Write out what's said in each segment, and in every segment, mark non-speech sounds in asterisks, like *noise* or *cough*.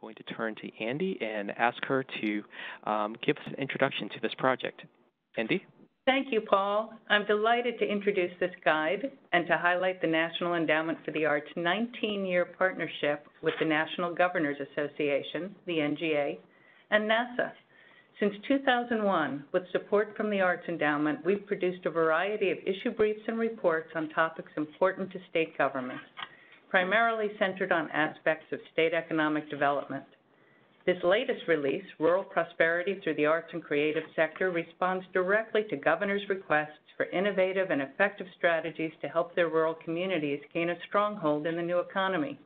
going to turn to Andy and ask her to um, give us an introduction to this project. Andy? Thank you, Paul. I'm delighted to introduce this guide and to highlight the National Endowment for the Arts 19-year partnership with the National Governors Association, the NGA, and NASAA. Since 2001, with support from the Arts Endowment, we've produced a variety of issue briefs and reports on topics important to state governments, primarily centered on aspects of state economic development. This latest release, Rural Prosperity Through the Arts and Creative Sector, responds directly to governors' requests for innovative and effective strategies to help their rural communities gain a stronghold in the new economy.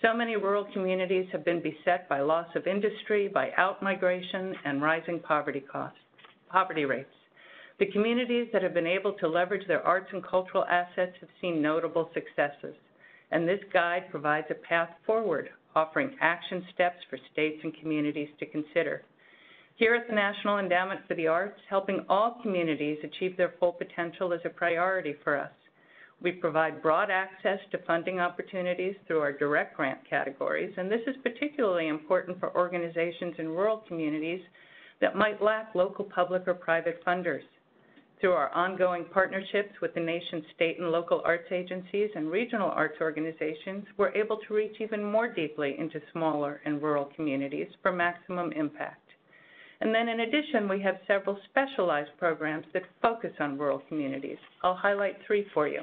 So many rural communities have been beset by loss of industry, by outmigration, and rising poverty costs, poverty rates. The communities that have been able to leverage their arts and cultural assets have seen notable successes, and this guide provides a path forward offering action steps for states and communities to consider. Here at the National Endowment for the Arts, helping all communities achieve their full potential is a priority for us. We provide broad access to funding opportunities through our direct grant categories, and this is particularly important for organizations in rural communities that might lack local public or private funders. Through our ongoing partnerships with the nation's state and local arts agencies and regional arts organizations, we're able to reach even more deeply into smaller and rural communities for maximum impact. And then in addition, we have several specialized programs that focus on rural communities. I'll highlight three for you.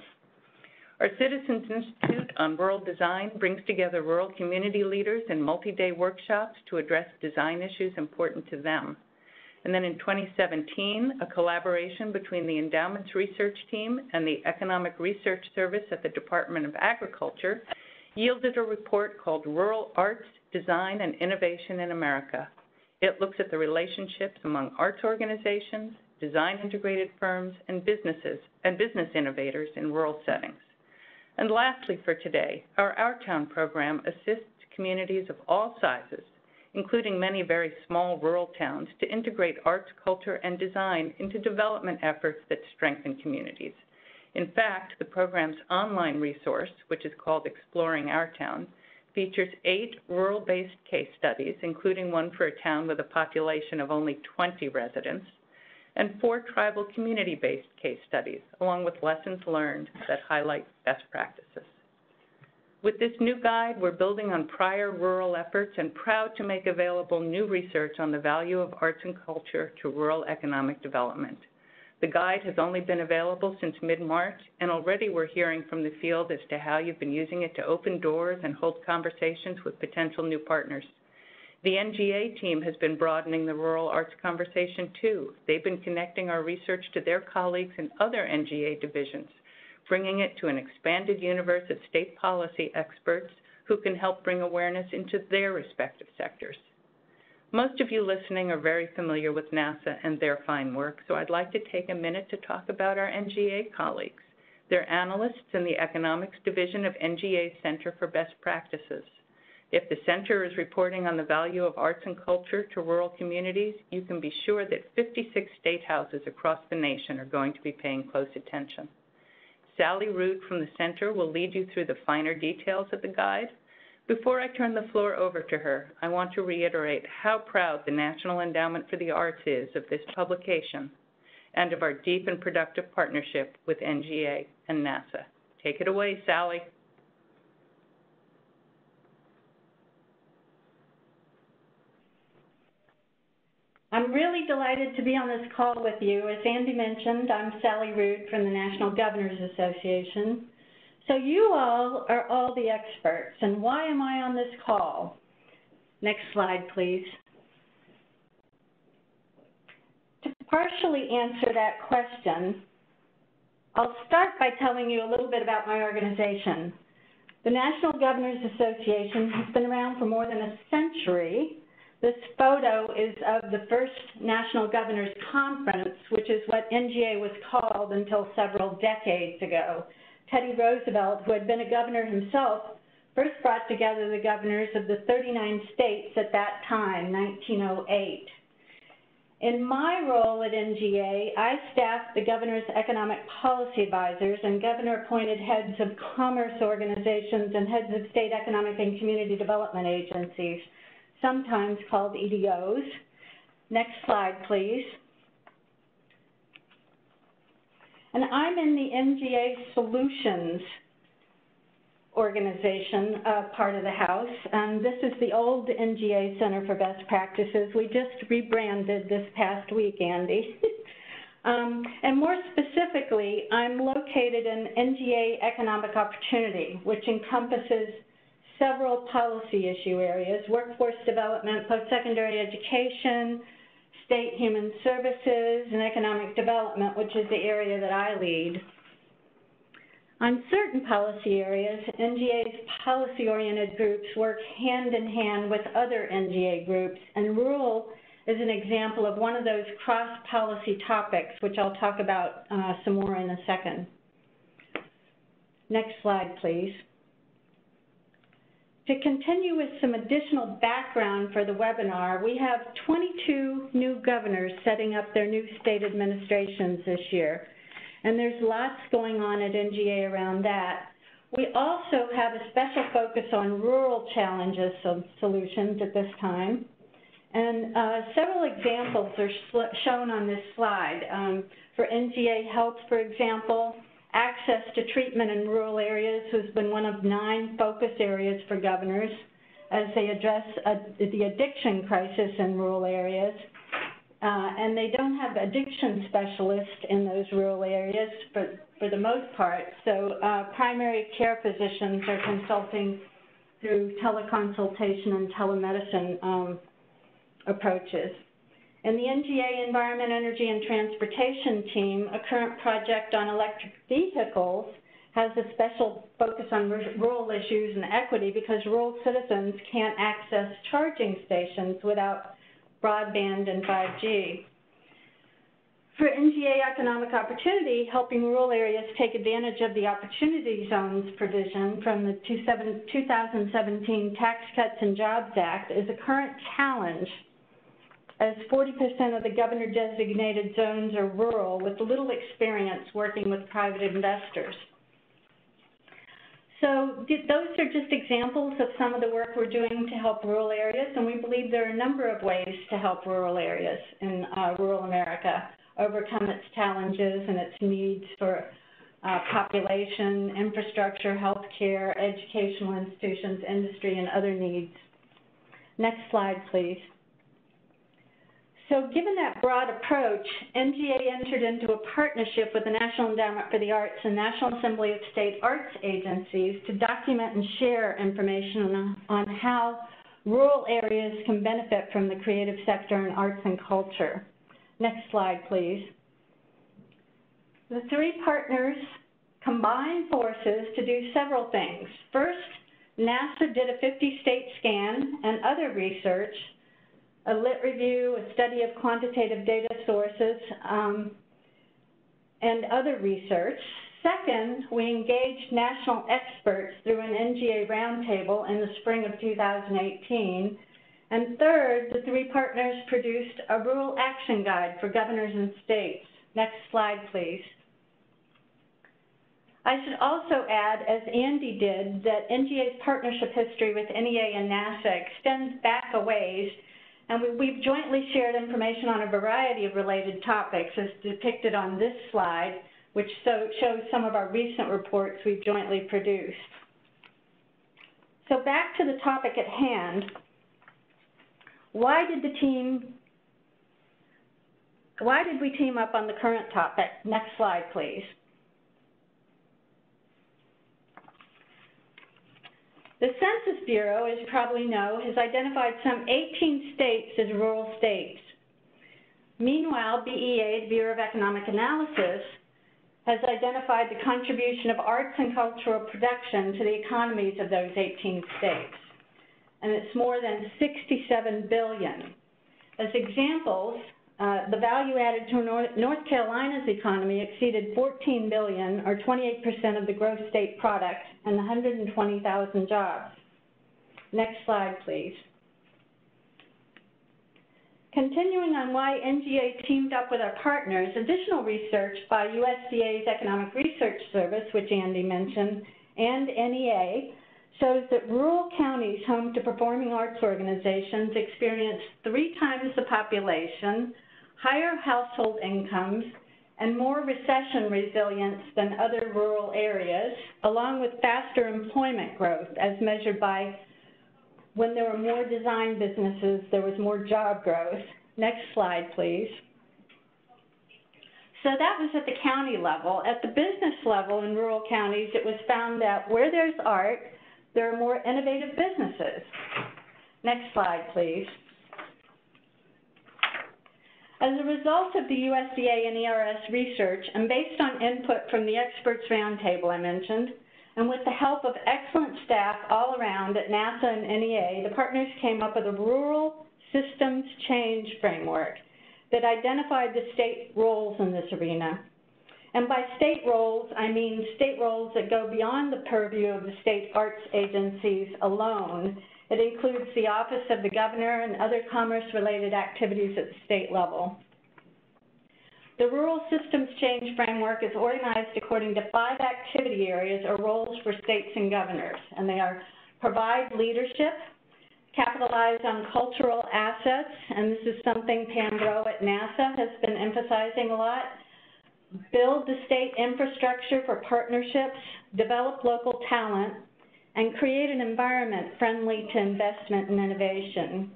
Our Citizens Institute on Rural Design brings together rural community leaders in multi-day workshops to address design issues important to them. And then in 2017, a collaboration between the Endowment's research team and the Economic Research Service at the Department of Agriculture yielded a report called Rural Arts, Design, and Innovation in America. It looks at the relationships among arts organizations, design integrated firms, and businesses and business innovators in rural settings. And lastly for today, our Our Town program assists communities of all sizes including many very small rural towns, to integrate arts, culture, and design into development efforts that strengthen communities. In fact, the program's online resource, which is called Exploring Our Town, features eight rural-based case studies, including one for a town with a population of only 20 residents, and four tribal community-based case studies, along with lessons learned that highlight best practices. With this new guide, we're building on prior rural efforts and proud to make available new research on the value of arts and culture to rural economic development. The guide has only been available since mid-March, and already we're hearing from the field as to how you've been using it to open doors and hold conversations with potential new partners. The NGA team has been broadening the rural arts conversation too. They've been connecting our research to their colleagues in other NGA divisions bringing it to an expanded universe of state policy experts who can help bring awareness into their respective sectors. Most of you listening are very familiar with NASAA and their fine work, so I'd like to take a minute to talk about our NGA colleagues. They're analysts in the Economics Division of NGA's Center for Best Practices. If the center is reporting on the value of arts and culture to rural communities, you can be sure that 56 state houses across the nation are going to be paying close attention. Sally Rood from the center will lead you through the finer details of the guide. Before I turn the floor over to her, I want to reiterate how proud the National Endowment for the Arts is of this publication and of our deep and productive partnership with NGA and NASAA. Take it away, Sally. I'm really delighted to be on this call with you. As Andy mentioned, I'm Sally Rood from the National Governors Association. So you all are all the experts, and why am I on this call? Next slide, please. To partially answer that question, I'll start by telling you a little bit about my organization. The National Governors Association has been around for more than a century this photo is of the first National Governors Conference, which is what NGA was called until several decades ago. Teddy Roosevelt, who had been a governor himself, first brought together the governors of the 39 states at that time, 1908. In my role at NGA, I staff the governor's economic policy advisors and governor-appointed heads of commerce organizations and heads of state economic and community development agencies, sometimes called EDOs. Next slide, please. And I'm in the NGA Solutions organization uh, part of the house. And this is the old NGA Center for Best Practices. We just rebranded this past week, Andy. *laughs* um, and more specifically, I'm located in NGA Economic Opportunity, which encompasses several policy issue areas, workforce development, post-secondary education, state human services, and economic development, which is the area that I lead. On certain policy areas, NGA's policy-oriented groups work hand-in-hand with other NGA groups, and rural is an example of one of those cross-policy topics, which I'll talk about uh, some more in a second. Next slide, please. To continue with some additional background for the webinar, we have 22 new governors setting up their new state administrations this year and there's lots going on at NGA around that. We also have a special focus on rural challenges of solutions at this time. And uh, several examples are shown on this slide. Um, for NGA Health, for example, access to treatment in rural areas has been one of nine focus areas for governors as they address the addiction crisis in rural areas. Uh, and they don't have addiction specialists in those rural areas for, for the most part. So uh, primary care physicians are consulting through teleconsultation and telemedicine um, approaches. And the NGA Environment, Energy, and Transportation team, a current project on electric vehicles, has a special focus on rural issues and equity because rural citizens can't access charging stations without broadband, and 5G. For NGA Economic Opportunity, helping rural areas take advantage of the Opportunity Zones provision from the 2017 Tax Cuts and Jobs Act is a current challenge as 40% of the governor-designated zones are rural with little experience working with private investors. So those are just examples of some of the work we're doing to help rural areas, and we believe there are a number of ways to help rural areas in uh, rural America overcome its challenges and its needs for uh, population, infrastructure, healthcare, educational institutions, industry, and other needs. Next slide, please. So given that broad approach, NGA entered into a partnership with the National Endowment for the Arts and National Assembly of State Arts agencies to document and share information on, how rural areas can benefit from the creative sector in arts and culture. Next slide, please. The three partners combined forces to do several things. First, NASAA did a 50-state scan and other research a lit review, a study of quantitative data sources, um, and other research. Second, we engaged national experts through an NGA roundtable in the spring of 2018. And third, the three partners produced a rural action guide for governors and states. Next slide, please. I should also add, as Andy did, that NGA's partnership history with NEA and NASAA extends back a ways and we, have jointly shared information on a variety of related topics as depicted on this slide, which so, shows some of our recent reports we've jointly produced. So back to the topic at hand, why did the team, why did we team up on the current topic? Next slide, please. The Census Bureau, as you probably know, has identified some 18 states as rural states. Meanwhile, BEA, the Bureau of Economic Analysis, has identified the contribution of arts and cultural production to the economies of those 18 states. And it's more than 67 billion. As examples, Uh, the value added to North, North Carolina's economy exceeded 14 billion, or 28% of the gross state product, and 120,000 jobs. Next slide, please. Continuing on why NGA teamed up with our partners, additional research by USDA's Economic Research Service, which Andy mentioned, and NEA, shows that rural counties home to performing arts organizations experience three times the population, higher household incomes, and more recession resilience than other rural areas, along with faster employment growth as measured by when there were more design businesses, there was more job growth. Next slide, please. So that was at the county level. At the business level in rural counties, it was found that where there's art, there are more innovative businesses. Next slide, please. As a result of the USDA and ERS research, and based on input from the experts roundtable I mentioned, and with the help of excellent staff all around at NASAA and NEA, the partners came up with a rural systems change framework that identified the state roles in this arena. And by state roles, I mean state roles that go beyond the purview of the state arts agencies alone. It includes the Office of the Governor and other commerce-related activities at the state level. The Rural Systems Change Framework is organized according to five activity areas or roles for states and governors, and they are provide leadership, capitalize on cultural assets, and this is something Pam Breaux at NASAA has been emphasizing a lot, build the state infrastructure for partnerships, develop local talent, and create an environment friendly to investment and innovation.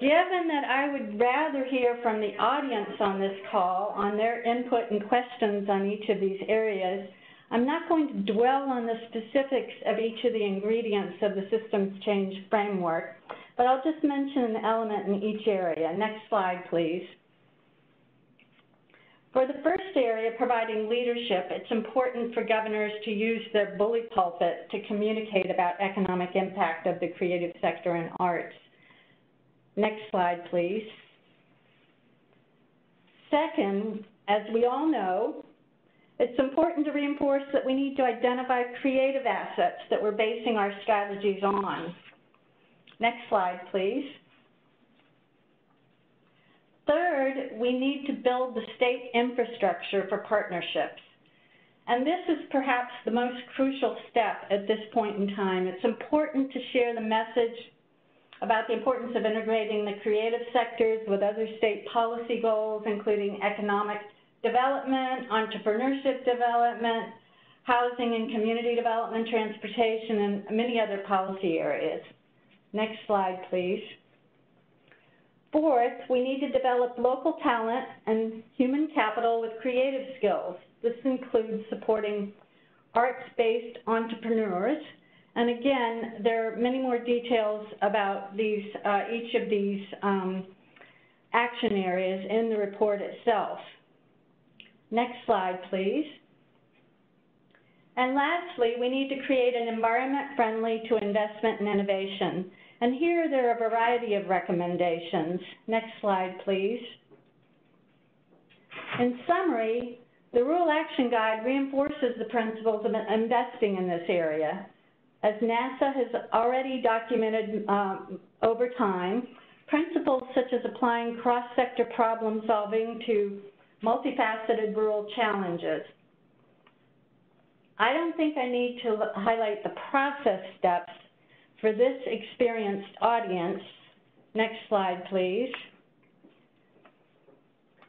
Given that I would rather hear from the audience on this call on their input and questions on each of these areas, I'm not going to dwell on the specifics of each of the ingredients of the systems change framework, but I'll just mention an element in each area. Next slide, please. For the first area, providing leadership, it's important for governors to use their bully pulpit to communicate about economic impact of the creative sector and arts. Next slide, please. Second, as we all know, it's important to reinforce that we need to identify creative assets that we're basing our strategies on. Next slide, please. Third, we need to build the state infrastructure for partnerships. And this is perhaps the most crucial step at this point in time. It's important to share the message about the importance of integrating the creative sectors with other state policy goals, including economic development, entrepreneurship development, housing and community development, transportation, and many other policy areas. Next slide, please. Fourth, we need to develop local talent and human capital with creative skills. This includes supporting arts-based entrepreneurs and again, there are many more details about these, uh, each of these um, action areas in the report itself. Next slide, please. And lastly, we need to create an environment friendly to investment and innovation. And here there are a variety of recommendations. Next slide, please. In summary, the Rural Action Guide reinforces the principles of investing in this area. As NASAA has already documented um, over time, principles such as applying cross-sector problem solving to multifaceted rural challenges. I don't think I need to highlight the process steps for this experienced audience. Next slide, please.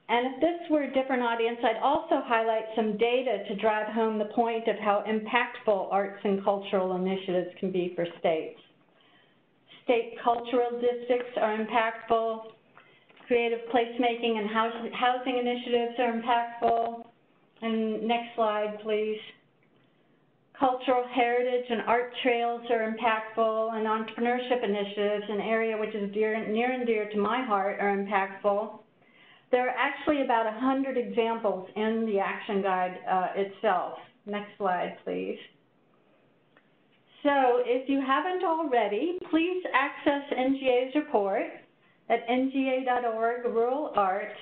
And if this were a different audience, I'd also highlight some data to drive home the point of how impactful arts and cultural initiatives can be for states. State cultural districts are impactful. Creative placemaking and housing initiatives are impactful. And next slide, please. Cultural heritage and art trails are impactful, and entrepreneurship initiatives, an area which is dear, near and dear to my heart, are impactful. There are actually about 100 examples in the action guide uh, itself. Next slide, please. So if you haven't already, please access NGA's report at nga.org rural arts.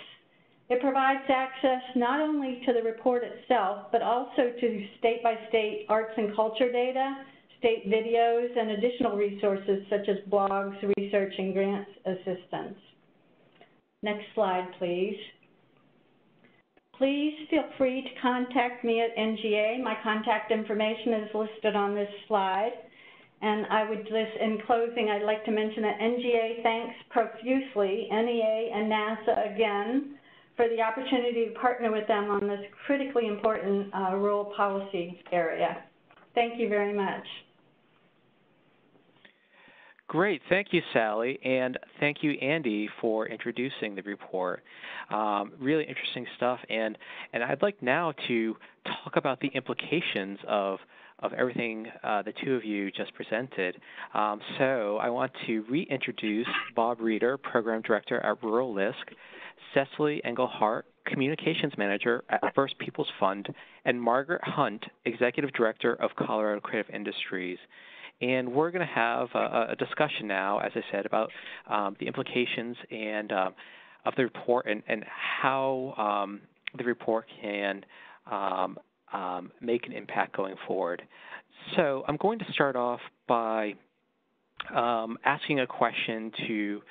It provides access not only to the report itself, but also to state-by-state -state arts and culture data, state videos, and additional resources such as blogs, research, and grants assistance. Next slide, please. Please feel free to contact me at NGA. My contact information is listed on this slide. And I would just, in closing, I'd like to mention that NGA thanks profusely NEA and NASAA again for the opportunity to partner with them on this critically important uh, rural policy area. Thank you very much. Great. Thank you, Sally. And thank you, Andy, for introducing the report. Um, really interesting stuff. And, and I'd like now to talk about the implications of, of everything uh, the two of you just presented. Um, so I want to reintroduce Bob Reeder, Program Director at Rural LISC, Cecily Engelhart, Communications Manager at First Peoples Fund, and Margaret Hunt, Executive Director of Colorado Creative Industries. And we're going to have a, a, discussion now, as I said, about um, the implications and um, of the report and, and how um, the report can um, make an impact going forward. So I'm going to start off by um, asking a question to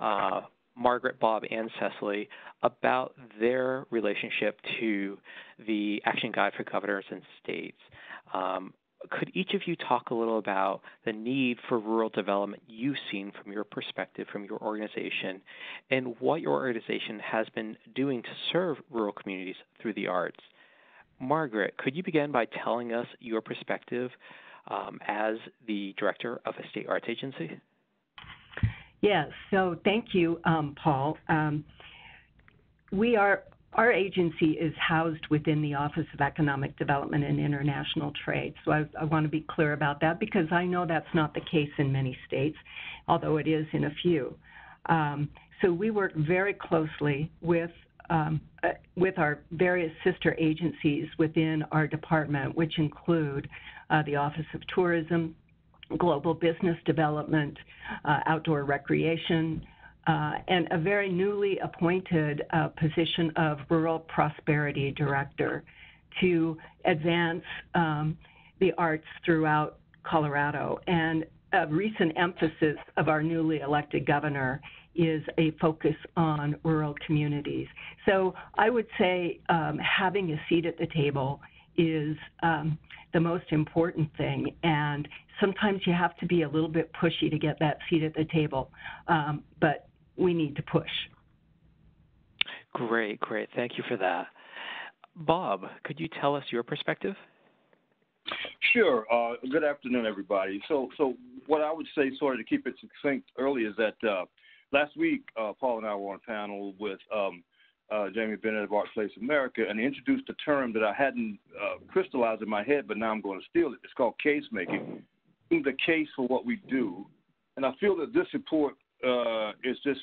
uh, Margaret, Bob, and Cecily about their relationship to the Action Guide for Governors and States. Um, could each of you talk a little about the need for rural development you've seen from your perspective, from your organization, and what your organization has been doing to serve rural communities through the arts? Margaret, could you begin by telling us your perspective um, as the director of a state arts agency? Yes, so thank you, um, Paul. Um, we are our agency is housed within the Office of Economic Development and International Trade. So I, I, want to be clear about that because I know that's not the case in many states, although it is in a few. Um, so we work very closely with um, uh, with our various sister agencies within our department, which include uh, the Office of Tourism, Global Business Development, uh, Outdoor Recreation, uh, and a very newly appointed uh, position of Rural Prosperity Director to advance um, the arts throughout Colorado. And a recent emphasis of our newly elected governor is a focus on rural communities. So I would say um, having a seat at the table is um, the most important thing. And sometimes you have to be a little bit pushy to get that seat at the table. Um, but we need to push. Great, great. Thank you for that. Bob, could you tell us your perspective? Sure. Uh, good afternoon, everybody. So, so what I would say, sort of to keep it succinct early, is that uh, last week uh, Paul and I were on a panel with um, uh, Jamie Bennett of ArtPlace America, and he introduced a term that I hadn't uh, crystallized in my head, but now I'm going to steal it. It's called case making, the case for what we do. And I feel that this report uh, is just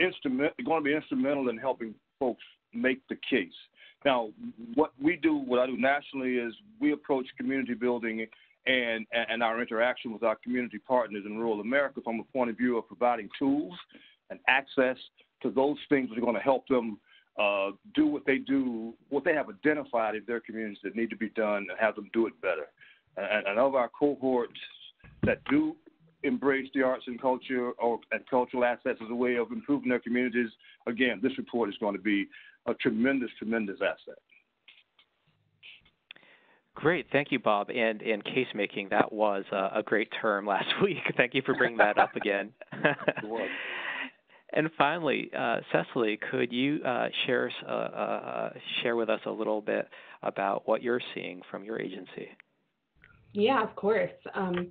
instrument going to be instrumental in helping folks make the case. Now, what we do, what I do nationally, is we approach community building and and our interaction with our community partners in rural America from a point of view of providing tools and access to those things that are going to help them uh, do what they do, what they have identified in their communities that need to be done, and have them do it better. And, and of our cohorts that do embrace the arts and culture or and cultural assets as a way of improving their communities, again, this report is going to be a tremendous, tremendous asset. Great, thank you, Bob. And in case making, that was a, a great term *laughs* last week. thank you for bringing that up again. *laughs* and finally, uh, Cecily, could you uh, share uh, uh, share with us a little bit about what you're seeing from your agency? Yeah, of course. Um,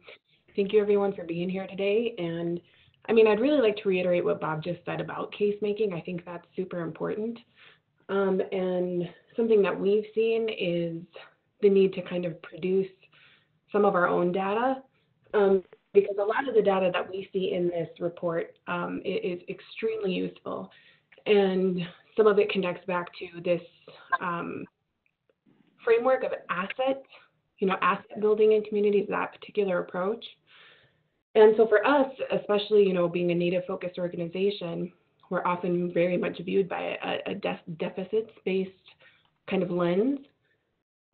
Thank you everyone for being here today. And I mean, I'd really like to reiterate what Bob just said about case making. I think that's super important. Um, and something that we've seen is the need to kind of produce some of our own data. Um, because a lot of the data that we see in this report um, is, extremely useful. And some of it connects back to this um, framework of assets, you know, asset building in communities, that particular approach. And so for us, especially, you know, being a native focused organization, we're often very much viewed by a, a deficits-based kind of lens.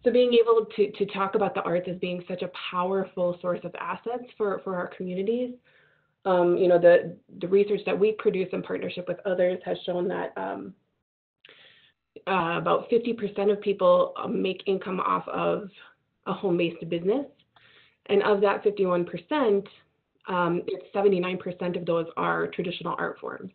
So being able to, to talk about the arts as being such a powerful source of assets for, for our communities Um, you know, the, the research that we produce in partnership with others has shown that um, uh, about 50% of people um, make income off of a home-based business. And of that 51%, um, it's 79% of those are traditional art forms.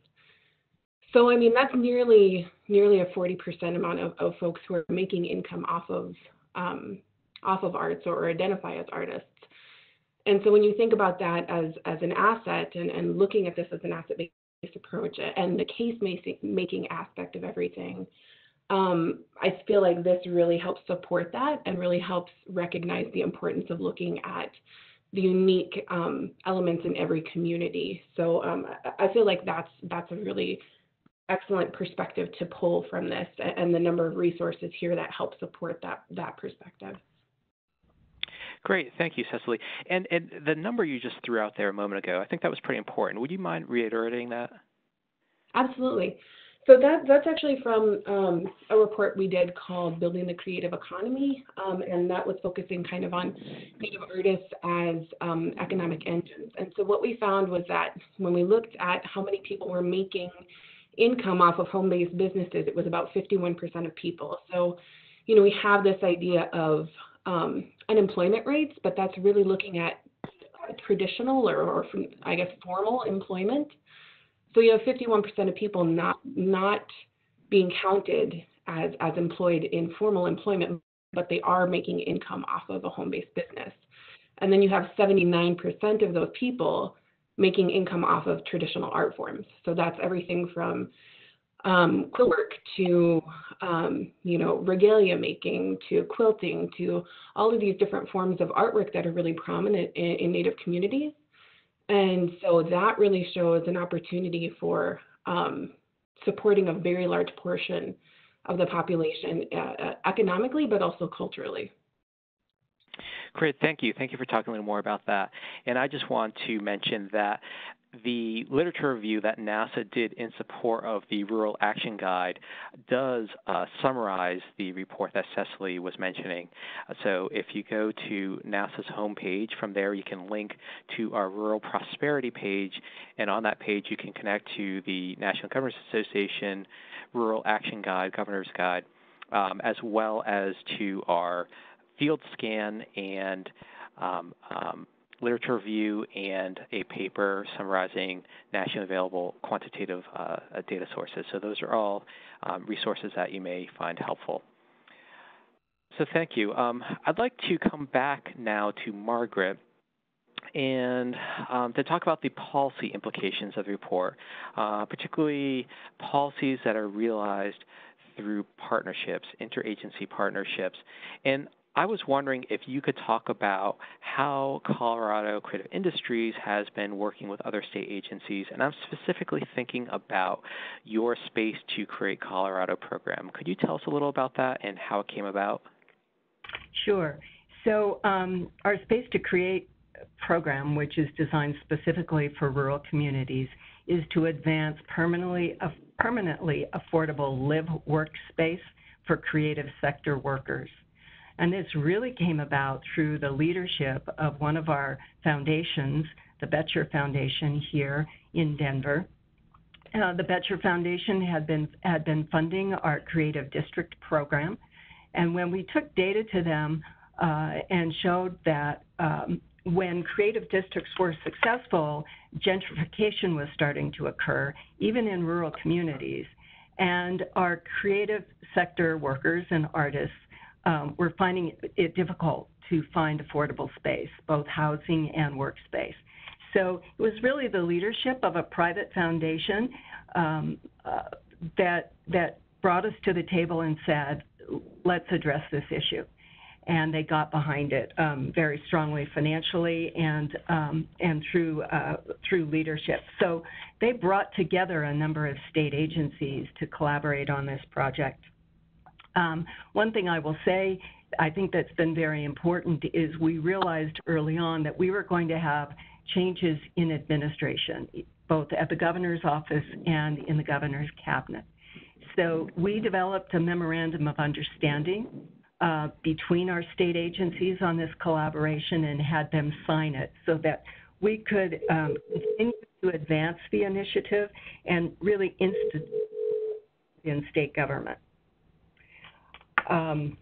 So I mean that's nearly nearly a 40% amount of, of folks who are making income off of um, off of arts or identify as artists. And so when you think about that as as an asset and, and looking at this as an asset based approach and the case making aspect of everything, um, I feel like this really helps support that and really helps recognize the importance of looking at the unique um, elements in every community. So um, I feel like that's that's a really excellent perspective to pull from this and the number of resources here that help support that that perspective. Great, thank you, Cecily. And and the number you just threw out there a moment ago, I think that was pretty important. Would you mind reiterating that? Absolutely. So that that's actually from um, a report we did called "Building the Creative Economy," um, and that was focusing kind of on Native artists as um, economic engines. And so what we found was that when we looked at how many people were making income off of home-based businesses, it was about 51% of people. So, you know, we have this idea of um, unemployment rates, but that's really looking at traditional or, or I guess formal employment. So you have 51% of people not not being counted as as employed in formal employment, but they are making income off of a home-based business. And then you have 79% of those people making income off of traditional art forms. So that's everything from um, quilt work to um, you know regalia making to quilting to all of these different forms of artwork that are really prominent in, in Native communities. And so that really shows an opportunity for um, supporting a very large portion of the population uh, uh economically, but also culturally. Great, thank you. Thank you for talking a little more about that. And I just want to mention that the literature review that NASAA did in support of the Rural Action Guide does uh, summarize the report that Cecily was mentioning. So if you go to NASAA's homepage, from there you can link to our Rural Prosperity page, and on that page you can connect to the National Governors Association Rural Action Guide, Governor's Guide, um, as well as to our field scan and um, um, literature review and a paper summarizing nationally available quantitative uh, data sources. So those are all um, resources that you may find helpful. So thank you. Um, I'd like to come back now to Margaret and um, to talk about the policy implications of the report, uh, particularly policies that are realized through partnerships, interagency partnerships. And I was wondering if you could talk about how Colorado Creative Industries has been working with other state agencies, and I'm specifically thinking about your Space to Create Colorado program. Could you tell us a little about that and how it came about? Sure. So, um, our Space to Create program, which is designed specifically for rural communities, is to advance permanently, uh, permanently affordable live workspace for creative sector workers. And this really came about through the leadership of one of our foundations, the Boettcher Foundation here in Denver. Uh, the Boettcher Foundation had been had been funding our Creative District program, and when we took data to them uh, and showed that um, when creative districts were successful, gentrification was starting to occur, even in rural communities, and our creative sector workers and artists um, we're finding it difficult to find affordable space, both housing and workspace. So it was really the leadership of a private foundation um, uh, that that brought us to the table and said, "Let's address this issue." And they got behind it um, very strongly financially and um, and through uh, through leadership. So they brought together a number of state agencies to collaborate on this project. Um, one thing I will say, I think that's been very important, is we realized early on that we were going to have changes in administration, both at the governor's office and in the governor's cabinet. So we developed a memorandum of understanding uh, between our state agencies on this collaboration and had them sign it so that we could um, continue to advance the initiative and really institute in state government. Um,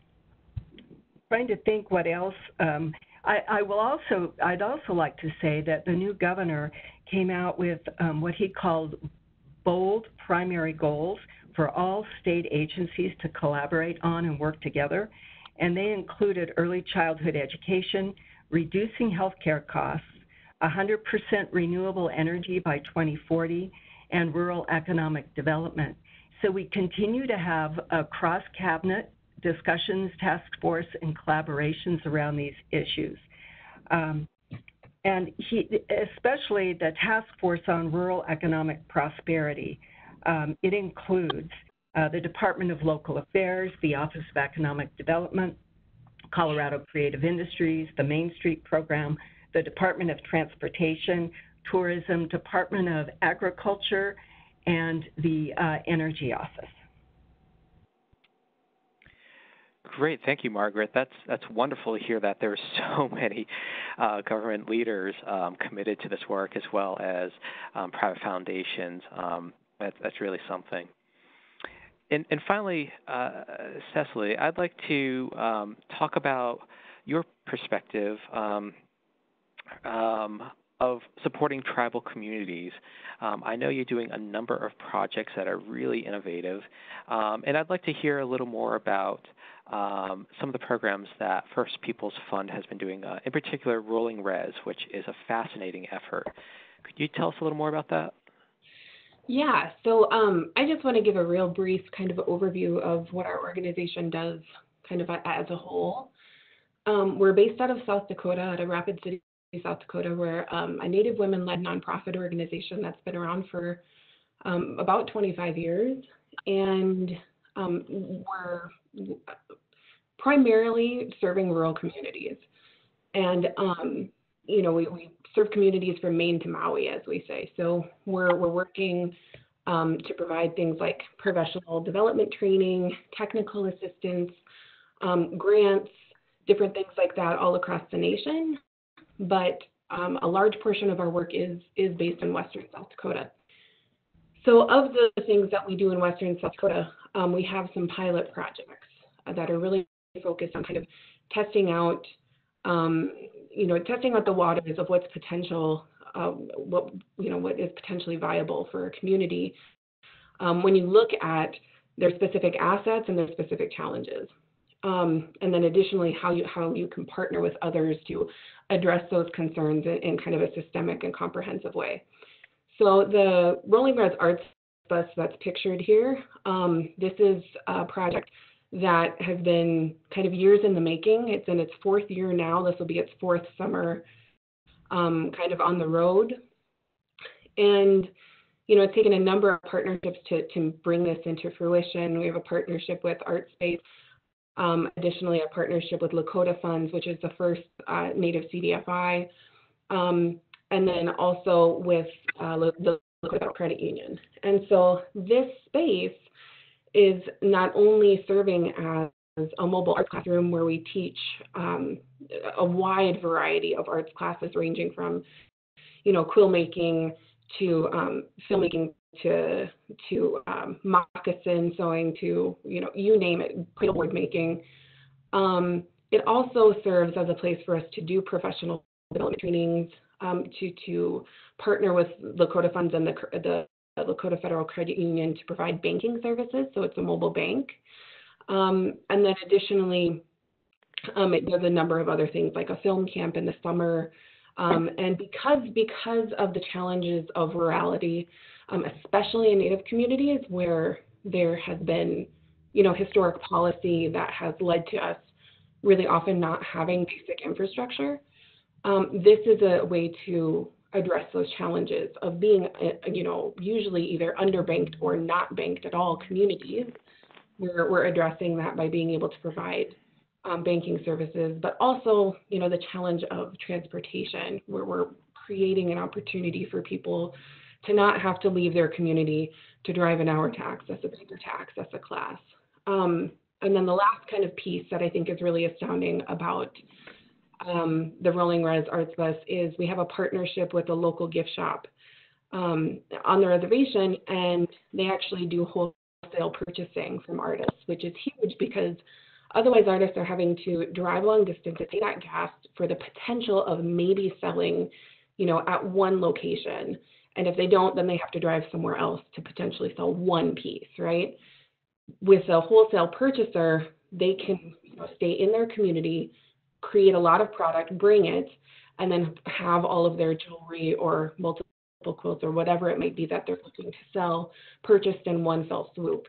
trying to think what else. Um, I, I, will also, I'd also like to say that the new governor came out with um, what he called bold primary goals for all state agencies to collaborate on and work together. And they included early childhood education, reducing healthcare costs, 100% renewable energy by 2040, and rural economic development. So we continue to have a cross cabinet discussions, task force, and collaborations around these issues. Um, and he, especially the task force on rural economic prosperity. Um, it includes uh, the Department of Local Affairs, the Office of Economic Development, Colorado Creative Industries, the Main Street Program, the Department of Transportation, Tourism, Department of Agriculture, and the uh, Energy Office. Great, thank you, Margaret. That's that's wonderful to hear that there are so *laughs* many uh, government leaders um, committed to this work, as well as um, private foundations. Um, that, that's really something. And, and finally, uh, Cecily, I'd like to um, talk about your perspective um, um, of supporting tribal communities. Um, I know you're doing a number of projects that are really innovative, um, and I'd like to hear a little more about um, some of the programs that First Peoples Fund has been doing, uh, in particular Rolling Rez, which is a fascinating effort. Could you tell us a little more about that? Yeah, so um, I just want to give a real brief kind of overview of what our organization does kind of as a whole. Um, we're based out of South Dakota at a Rapid City, South Dakota. We're um, a Native women led nonprofit organization that's been around for um, about 25 years. And um, we're primarily serving rural communities. And, um, you know, we, we serve communities from Maine to Maui, as we say. So we're, we're working um, to provide things like professional development training, technical assistance, um, grants, different things like that all across the nation. But um, a large portion of our work is, is based in Western South Dakota. So, of the things that we do in Western South Dakota, um, we have some pilot projects that are really focused on kind of testing out um, you know, testing out the waters of what's potential, uh, what you know, what is potentially viable for a community. Um, when you look at their specific assets and their specific challenges, um, and then additionally how you how you can partner with others to address those concerns in, in kind of a systemic and comprehensive way. So the Rolling Rez Arts Bus that's pictured here, um, this is a project that has been kind of years in the making. It's in its fourth year now. This will be its fourth summer um, kind of on the road. And, you know, it's taken a number of partnerships to, to bring this into fruition. We have a partnership with ArtSpace, um, additionally, a partnership with Lakota Funds, which is the first uh, native CDFI, um, and then also with uh, the Lakota Credit Union. And so this space is not only serving as a mobile arts classroom where we teach um, a wide variety of arts classes ranging from, you know, quill making to um, filmmaking to to um, moccasin sewing to you know you name it, board making. Um, it also serves as a place for us to do professional development trainings, um, to to partner with Lakota Funds and the the Lakota Federal Credit Union to provide banking services, so it's a mobile bank. Um, and then additionally, um, it does a number of other things like a film camp in the summer. Um, and because because of the challenges of rurality, um, especially in Native communities where there has been, you know, historic policy that has led to us really often not having basic infrastructure, um, this is a way to address those challenges of being, uh, you know, usually either underbanked or not banked at all communities. We're, we're addressing that by being able to provide um, banking services, but also, you know, the challenge of transportation, where we're creating an opportunity for people to not have to leave their community to drive an hour to access a bigger to access a class. Um, and then the last kind of piece that I think is really astounding about um, the Rolling Rez Arts Bus is we have a partnership with a local gift shop um, on the reservation, and they actually do wholesale purchasing from artists, which is huge because otherwise artists are having to drive long distance to pay that gas for the potential of maybe selling, you know, at one location. And if they don't, then they have to drive somewhere else to potentially sell one piece, right? With a wholesale purchaser, they can you know, stay in their community, create a lot of product, bring it, and then have all of their jewelry or multiple quilts or whatever it might be that they're looking to sell purchased in one fell swoop.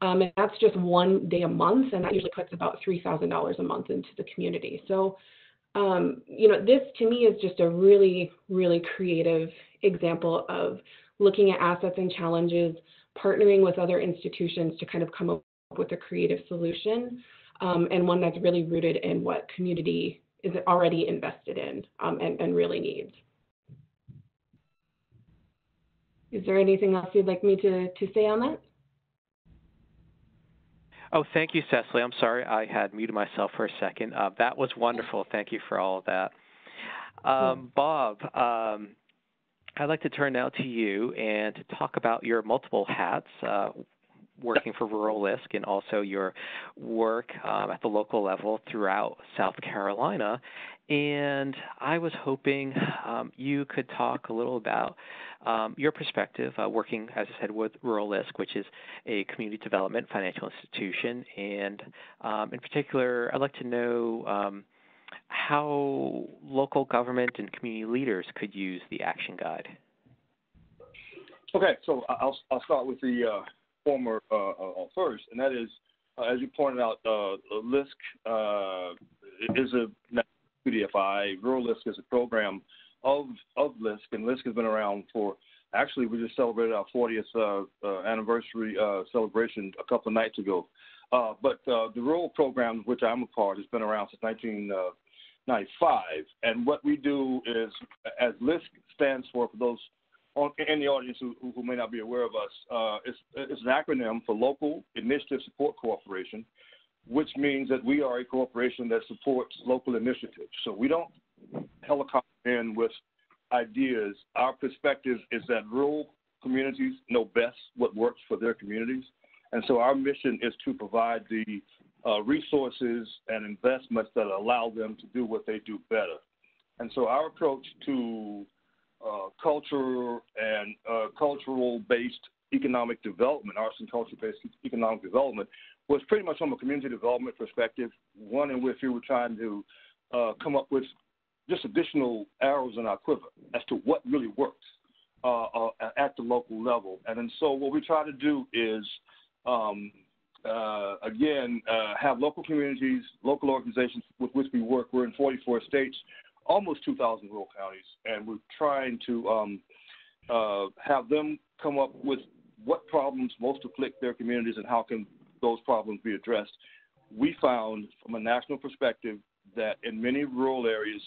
Um, and that's just one day a month, and that usually puts about $3,000 a month into the community. So, um, you know, this to me is just a really, really creative example of looking at assets and challenges, partnering with other institutions to kind of come up with a creative solution, um, and one that's really rooted in what community is already invested in um, and, and really needs. Is there anything else you'd like me to, to say on that? Oh, thank you, Cecily. I'm sorry I had muted myself for a second. Uh, that was wonderful. Thank you for all of that. Um, Bob, um, I'd like to turn now to you and to talk about your multiple hats uh, working for Rural LISC and also your work um, at the local level throughout South Carolina. And I was hoping um, you could talk a little about um, your perspective uh, working, as I said, with Rural LISC, which is a community development financial institution. And um, in particular, I'd like to know um, how local government and community leaders could use the action guide. Okay, so I'll, I'll start with the uh, former uh, uh, first, and that is, uh, as you pointed out, uh, LISC uh, is a CDFI. Rural LISC is a program of of LISC, and LISC has been around for. Actually, we just celebrated our 40th uh, uh, anniversary uh, celebration a couple of nights ago. Uh, but uh, the rural program, which I'm a part, has been around since 1995. And what we do is, as LISC stands for, for those in the audience who, who, may not be aware of us, uh, it's, it's, an acronym for Local Initiative Support Corporation which means that we are a corporation that supports local initiatives. So we don't helicopter in with ideas. Our perspective is that rural communities know best what works for their communities. And so our mission is to provide the uh, resources and investments that allow them to do what they do better. And so our approach to uh, culture and uh, cultural based economic development, arts and culture based economic development, was pretty much from a community development perspective, one in which we were trying to uh, come up with just additional arrows in our quiver as to what really works uh, uh, at the local level. And, so what we try to do is, um, uh, again, uh, have local communities, local organizations with which we work. We're in 44 states, almost 2,000 rural counties, and we're trying to um, uh, have them come up with what problems most afflict their communities and how can those problems be addressed. We found from a national perspective that in many rural areas,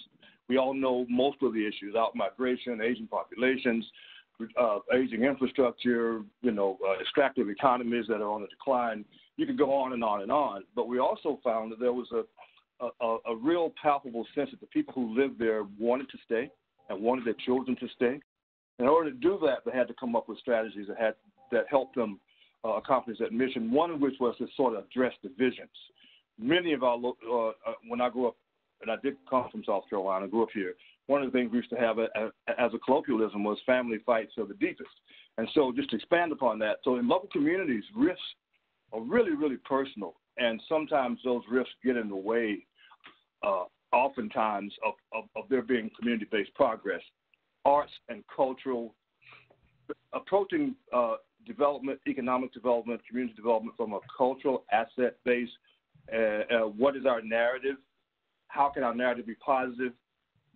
we all know most of the issues out migration, aging populations, uh, aging infrastructure, you know, uh, extractive economies that are on the decline. You could go on and on and on. But we also found that there was a, a, a real palpable sense that the people who lived there wanted to stay and wanted their children to stay. In order to do that, they had to come up with strategies that had that helped them uh, accomplish that mission. One of which was to sort of address divisions. Many of our, uh, uh, when I grew up, and I did come from South Carolina, grew up here. One of the things we used to have a, a, as a colloquialism was family fights are the deepest. And so, just to expand upon that, so in local communities, risks are really, really personal, and sometimes those rifts get in the way, uh, oftentimes, of, of, of there being community-based progress. Arts and cultural approaching uh, development, economic development, community development from a cultural asset base. Uh, uh, what is our narrative? How can our narrative be positive?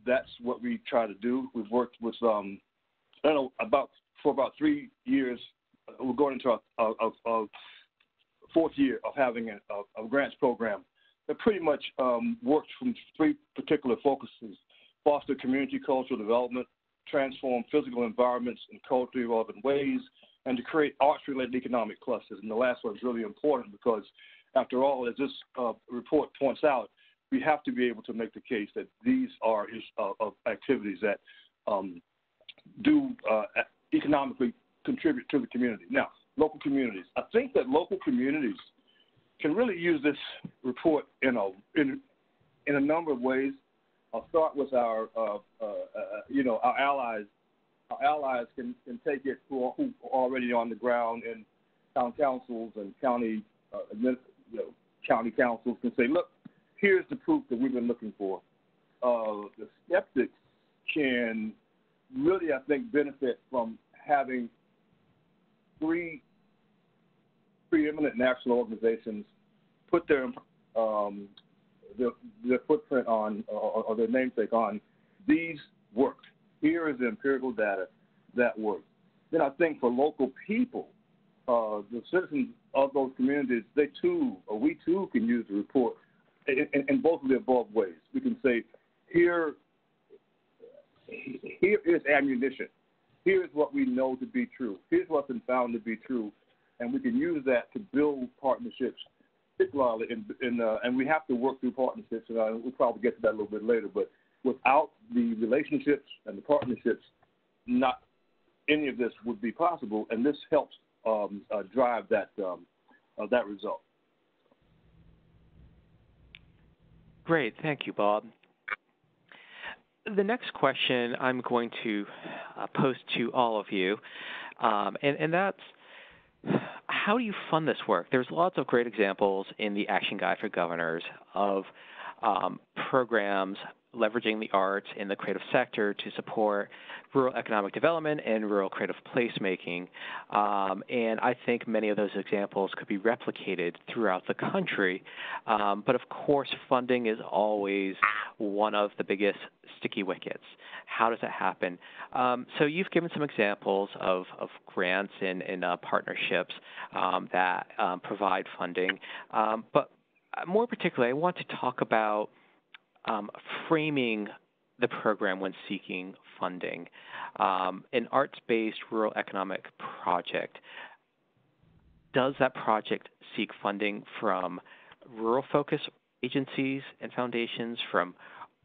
That's what we try to do. We've worked with, um, I don't know, about for about three years. We're going into a, a, a fourth year of having a, a, grants program that pretty much um, works from three particular focuses: foster community cultural development, transform physical environments in culturally relevant ways, and to create arts-related economic clusters. And the last one is really important because, after all, as this uh, report points out, we have to be able to make the case that these are uh, activities that um, do uh, economically contribute to the community. Now, local communities. I think that local communities can really use this report in a in, in a number of ways. I'll start with our uh, uh, uh you know our allies. Our allies can, can take it who are, who are already on the ground in town councils and county uh, you know, county councils can say, look, here's the proof that we've been looking for. Uh, the skeptics can really, I think, benefit from having three preeminent national organizations put their um, their, their, footprint on or, or, their namesake on these work. Here is the empirical data that works. Then I think for local people, uh, the citizens of those communities, they too, or we too, can use the report in, in, in both of the above ways. We can say, here, here is ammunition. Here's what we know to be true. Here's what's been found to be true, and we can use that to build partnerships, particularly in, in uh, and we have to work through partnerships, and uh, we'll probably get to that a little bit later. But without the relationships and the partnerships, not any of this would be possible, and this helps um, uh, drive that um, uh, that result. Great, thank you, Bob. The next question I'm going to uh, pose to all of you, um, and, and that's how do you fund this work? There's lots of great examples in the Action Guide for Governors of um, programs leveraging the arts in the creative sector to support rural economic development and rural creative placemaking. Um, and I think many of those examples could be replicated throughout the country. Um, but of course, funding is always one of the biggest sticky wickets. How does that happen? Um, so you've given some examples of, of grants and, and uh, partnerships um, that um, provide funding. Um, but more particularly, I want to talk about um, framing the program when seeking funding. Um, an arts based rural economic project, does that project seek funding from rural focus agencies and foundations, from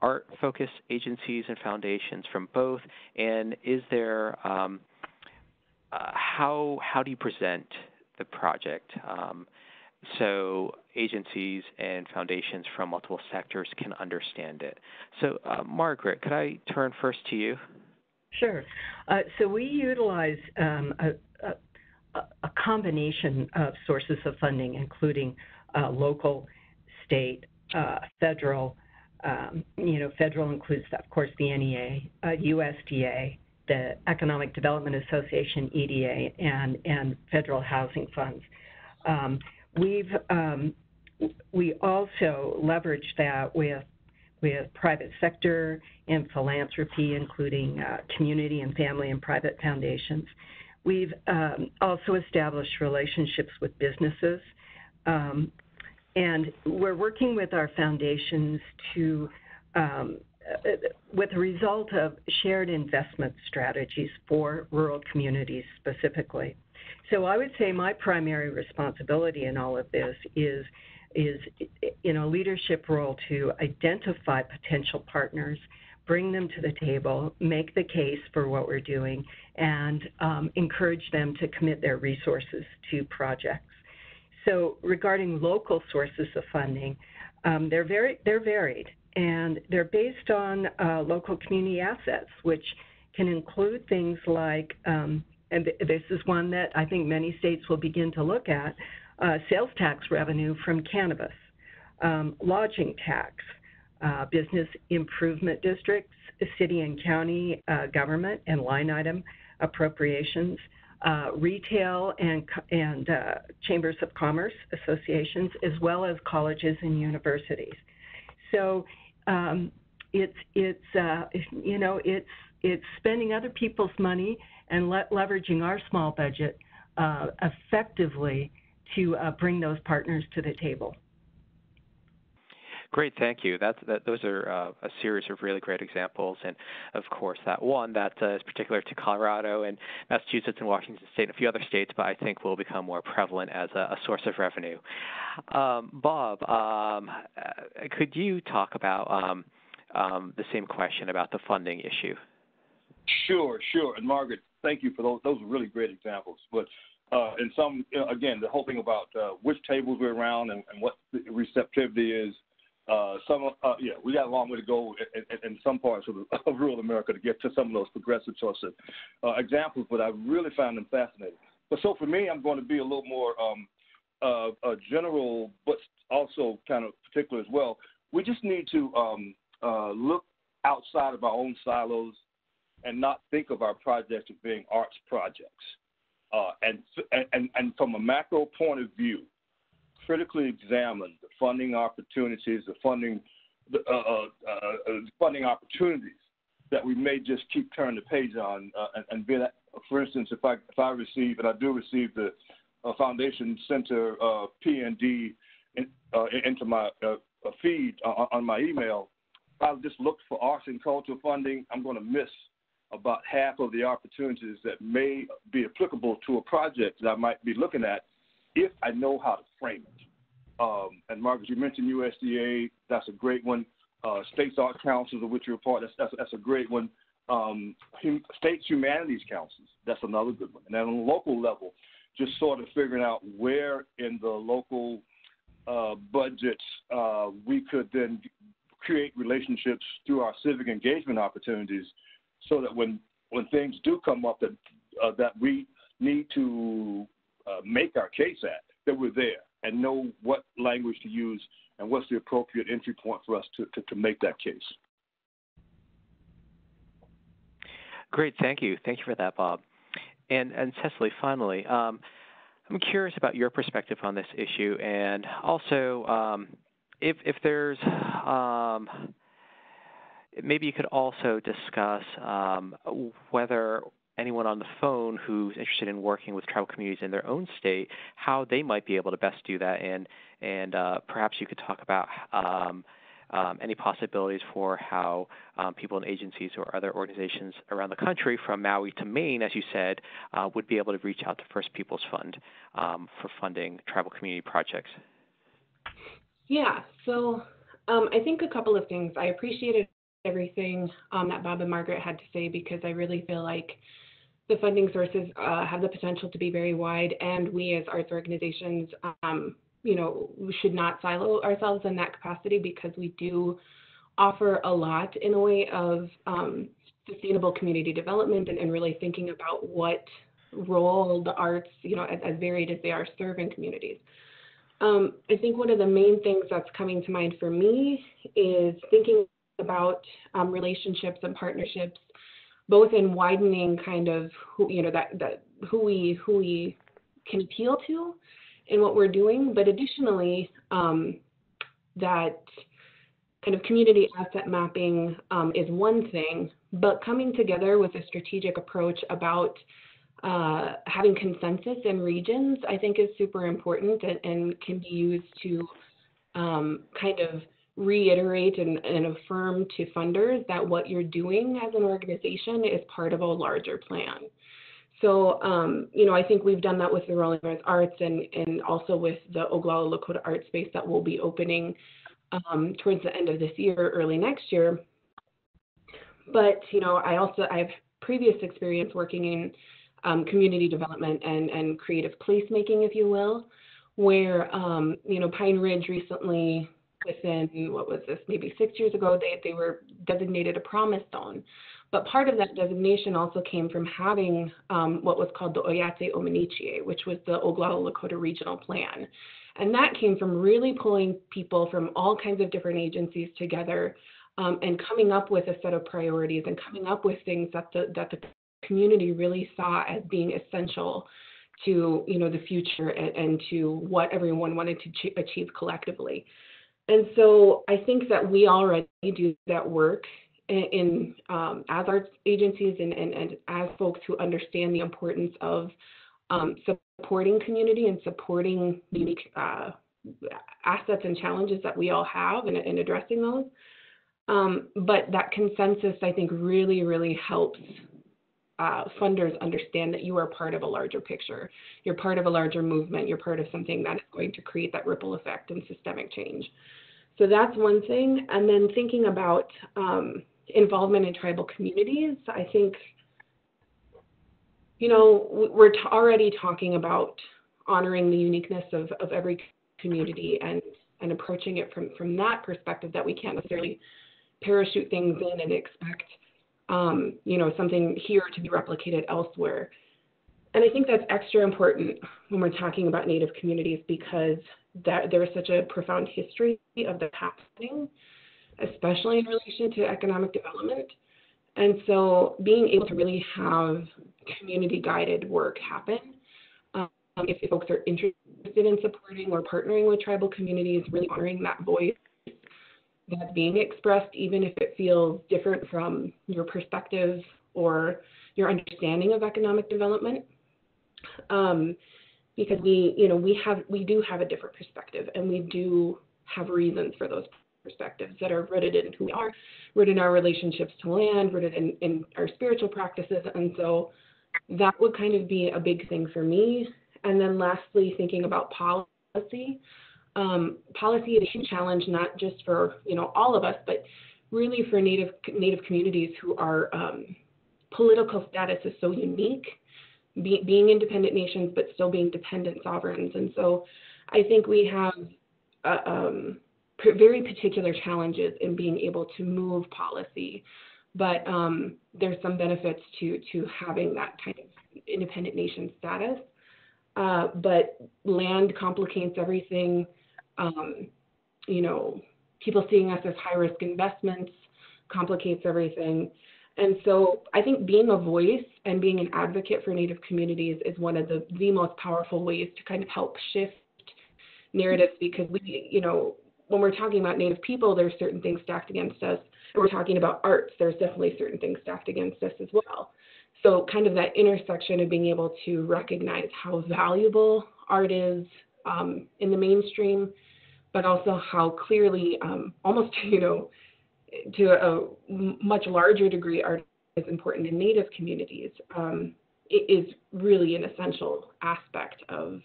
art focused agencies and foundations, from both? And is there, um, uh, how, how do you present the project? Um, so agencies and foundations from multiple sectors can understand it. So, uh, Margaret, could I turn first to you? Sure. Uh, so we utilize um, a, a, a, combination of sources of funding, including uh, local, state, uh, federal. Um, you know, federal includes, of course, the NEA, USDA, uh, the Economic Development Association, EDA, and and federal housing funds. Um, We've um, we also leverage that with with private sector and philanthropy, including uh, community and family and private foundations. We've um, also established relationships with businesses, um, and we're working with our foundations to, um, with the result of shared investment strategies for rural communities specifically. So I would say my primary responsibility in all of this is is in a leadership role to identify potential partners, bring them to the table, make the case for what we're doing, and um, encourage them to commit their resources to projects. So regarding local sources of funding, um, they're very they're varied and they're based on uh, local community assets, which can include things like um, and this is one that I think many states will begin to look at, uh, sales tax revenue from cannabis, um, lodging tax, uh, business improvement districts, city and county uh, government and line item appropriations, uh, retail and, and uh, chambers of commerce associations, as well as colleges and universities. So um, it's it's uh, you know it's it's spending other people's money and le- leveraging our small budget uh, effectively to uh, bring those partners to the table. Great, thank you. That's, that, those are uh, a series of really great examples, and of course, that one that uh, is particular to Colorado and Massachusetts and Washington State and a few other states, but I think will become more prevalent as a, a source of revenue. Um, Bob, um, uh, could you talk about um, um, the same question about the funding issue? Sure, sure. And Margaret, thank you for those. Those are really great examples. But uh, and some, you know, again, the whole thing about uh, which tables we're around and, and what the receptivity is uh, some, uh, yeah, we got a long way to go in, in, in some parts of, the, *laughs* of, rural America to get to some of those progressive sorts of uh, examples, but I really found them fascinating. But so for me, I'm going to be a little more um, uh, general, but also kind of particular as well. We just need to um, look outside of our own silos and not think of our projects as being arts projects. Uh, and, and, and from a macro point of view, critically examine the funding opportunities, the funding, the uh, uh, uh, funding opportunities that we may just keep turning the page on. Uh, and, and be that, for instance, if I if I receive and I do receive the uh, Foundation Center uh, PND in, into my feed on my email, if I just look for arts and culture funding, I'm going to miss about half of the opportunities that may be applicable to a project that I might be looking at if I know how to frame it. Um, and Marcus, you mentioned USDA. That's a great one. Uh, States Art Councils, of which you're a part, that's, that's, that's a great one. Um, hum, States Humanities Councils, that's another good one. And then on the local level, just sort of figuring out where in the local uh, budgets uh, we could then create relationships through our civic engagement opportunities so that when, when things do come up that, uh, that we need to uh, make our case at, that we're there and know what language to use and what's the appropriate entry point for us to, to, to make that case. Great, thank you. Thank you for that, Bob. And, and Cecily, finally, um, I'm curious about your perspective on this issue, and also um, if, if there's um, maybe you could also discuss um, whether anyone on the phone who's interested in working with tribal communities in their own state, how they might be able to best do that, and and uh, perhaps you could talk about um, um, any possibilities for how um, people in agencies or other organizations around the country, from Maui to Maine, as you said, uh, would be able to reach out to First Peoples Fund um, for funding tribal community projects. Yeah, so um, I think a couple of things. I appreciated everything um, that Bob and Margaret had to say because I really feel like the funding sources uh, have the potential to be very wide, and we as arts organizations, um, you know, should not silo ourselves in that capacity because we do offer a lot in a way of um, sustainable community development and, and, really thinking about what role the arts, you know, as, as varied as they are, serve in communities. Um, I think one of the main things that's coming to mind for me is thinking about um, relationships and partnerships both in widening kind of who you know that that who we who we can appeal to in what we're doing, but additionally um, that kind of community asset mapping um, is one thing, but coming together with a strategic approach about uh, having consensus in regions, I think is super important and, and can be used to um, kind of reiterate and, and, affirm to funders that what you're doing as an organization is part of a larger plan. So, um, you know, I think we've done that with the Rolling Rez Arts and, and also with the Oglala Lakota Art Space that will be opening um, towards the end of this year, early next year. But, you know, I also, I have previous experience working in um, community development and, and creative placemaking, if you will, where, um, you know, Pine Ridge recently within what was this maybe six years ago they, they were designated a promise zone but part of that designation also came from having um, what was called the Oyate Omniciye, which was the Oglala Lakota Regional Plan. And that came from really pulling people from all kinds of different agencies together um, and coming up with a set of priorities and coming up with things that the, that the community really saw as being essential to you know the future and, and to what everyone wanted to achieve collectively. And so I think that we already do that work in, in um, as arts agencies and, and, and, as folks who understand the importance of um, supporting community and supporting unique uh, assets and challenges that we all have in addressing those. Um, but that consensus, I think, really, really helps uh, funders understand that you are part of a larger picture. You're part of a larger movement. You're part of something that is going to create that ripple effect and systemic change. So that's one thing. And then thinking about um, involvement in tribal communities, I think, you know, we're t- already talking about honoring the uniqueness of, of every community and, and approaching it from, from that perspective that we can't necessarily parachute things in and expect, um, you know, something here to be replicated elsewhere. And I think that's extra important when we're talking about Native communities because that there is such a profound history of that happening, especially in relation to economic development. And so being able to really have community guided work happen, um, if folks are interested in supporting or partnering with tribal communities, really honoring that voice that's being expressed, even if it feels different from your perspective or your understanding of economic development. Um, because we, you know, we have we do have a different perspective and we do have reasons for those perspectives that are rooted in who we are, rooted in our relationships to land, rooted in, in our spiritual practices. And so that would kind of be a big thing for me. And then lastly, thinking about policy. Um, policy is a huge challenge, not just for you know all of us, but really for Native Native communities who are um, political status is so unique be, being independent nations, but still being dependent sovereigns. And so I think we have uh, um, very particular challenges in being able to move policy. But um, there's some benefits to, to having that kind of independent nation status. Uh, but land complicates everything. Um, you know, people seeing us as high risk investments complicates everything. And so I think being a voice and being an advocate for Native communities is one of the, the most powerful ways to kind of help shift narratives because we, you know, when we're talking about Native people, there's certain things stacked against us. When we're talking about arts, there's definitely certain things stacked against us as well. So, kind of that intersection of being able to recognize how valuable art is um, in the mainstream, but also how clearly, um, almost, *laughs* you know, to a much larger degree, art is important in Native communities. Um, it is really an essential aspect of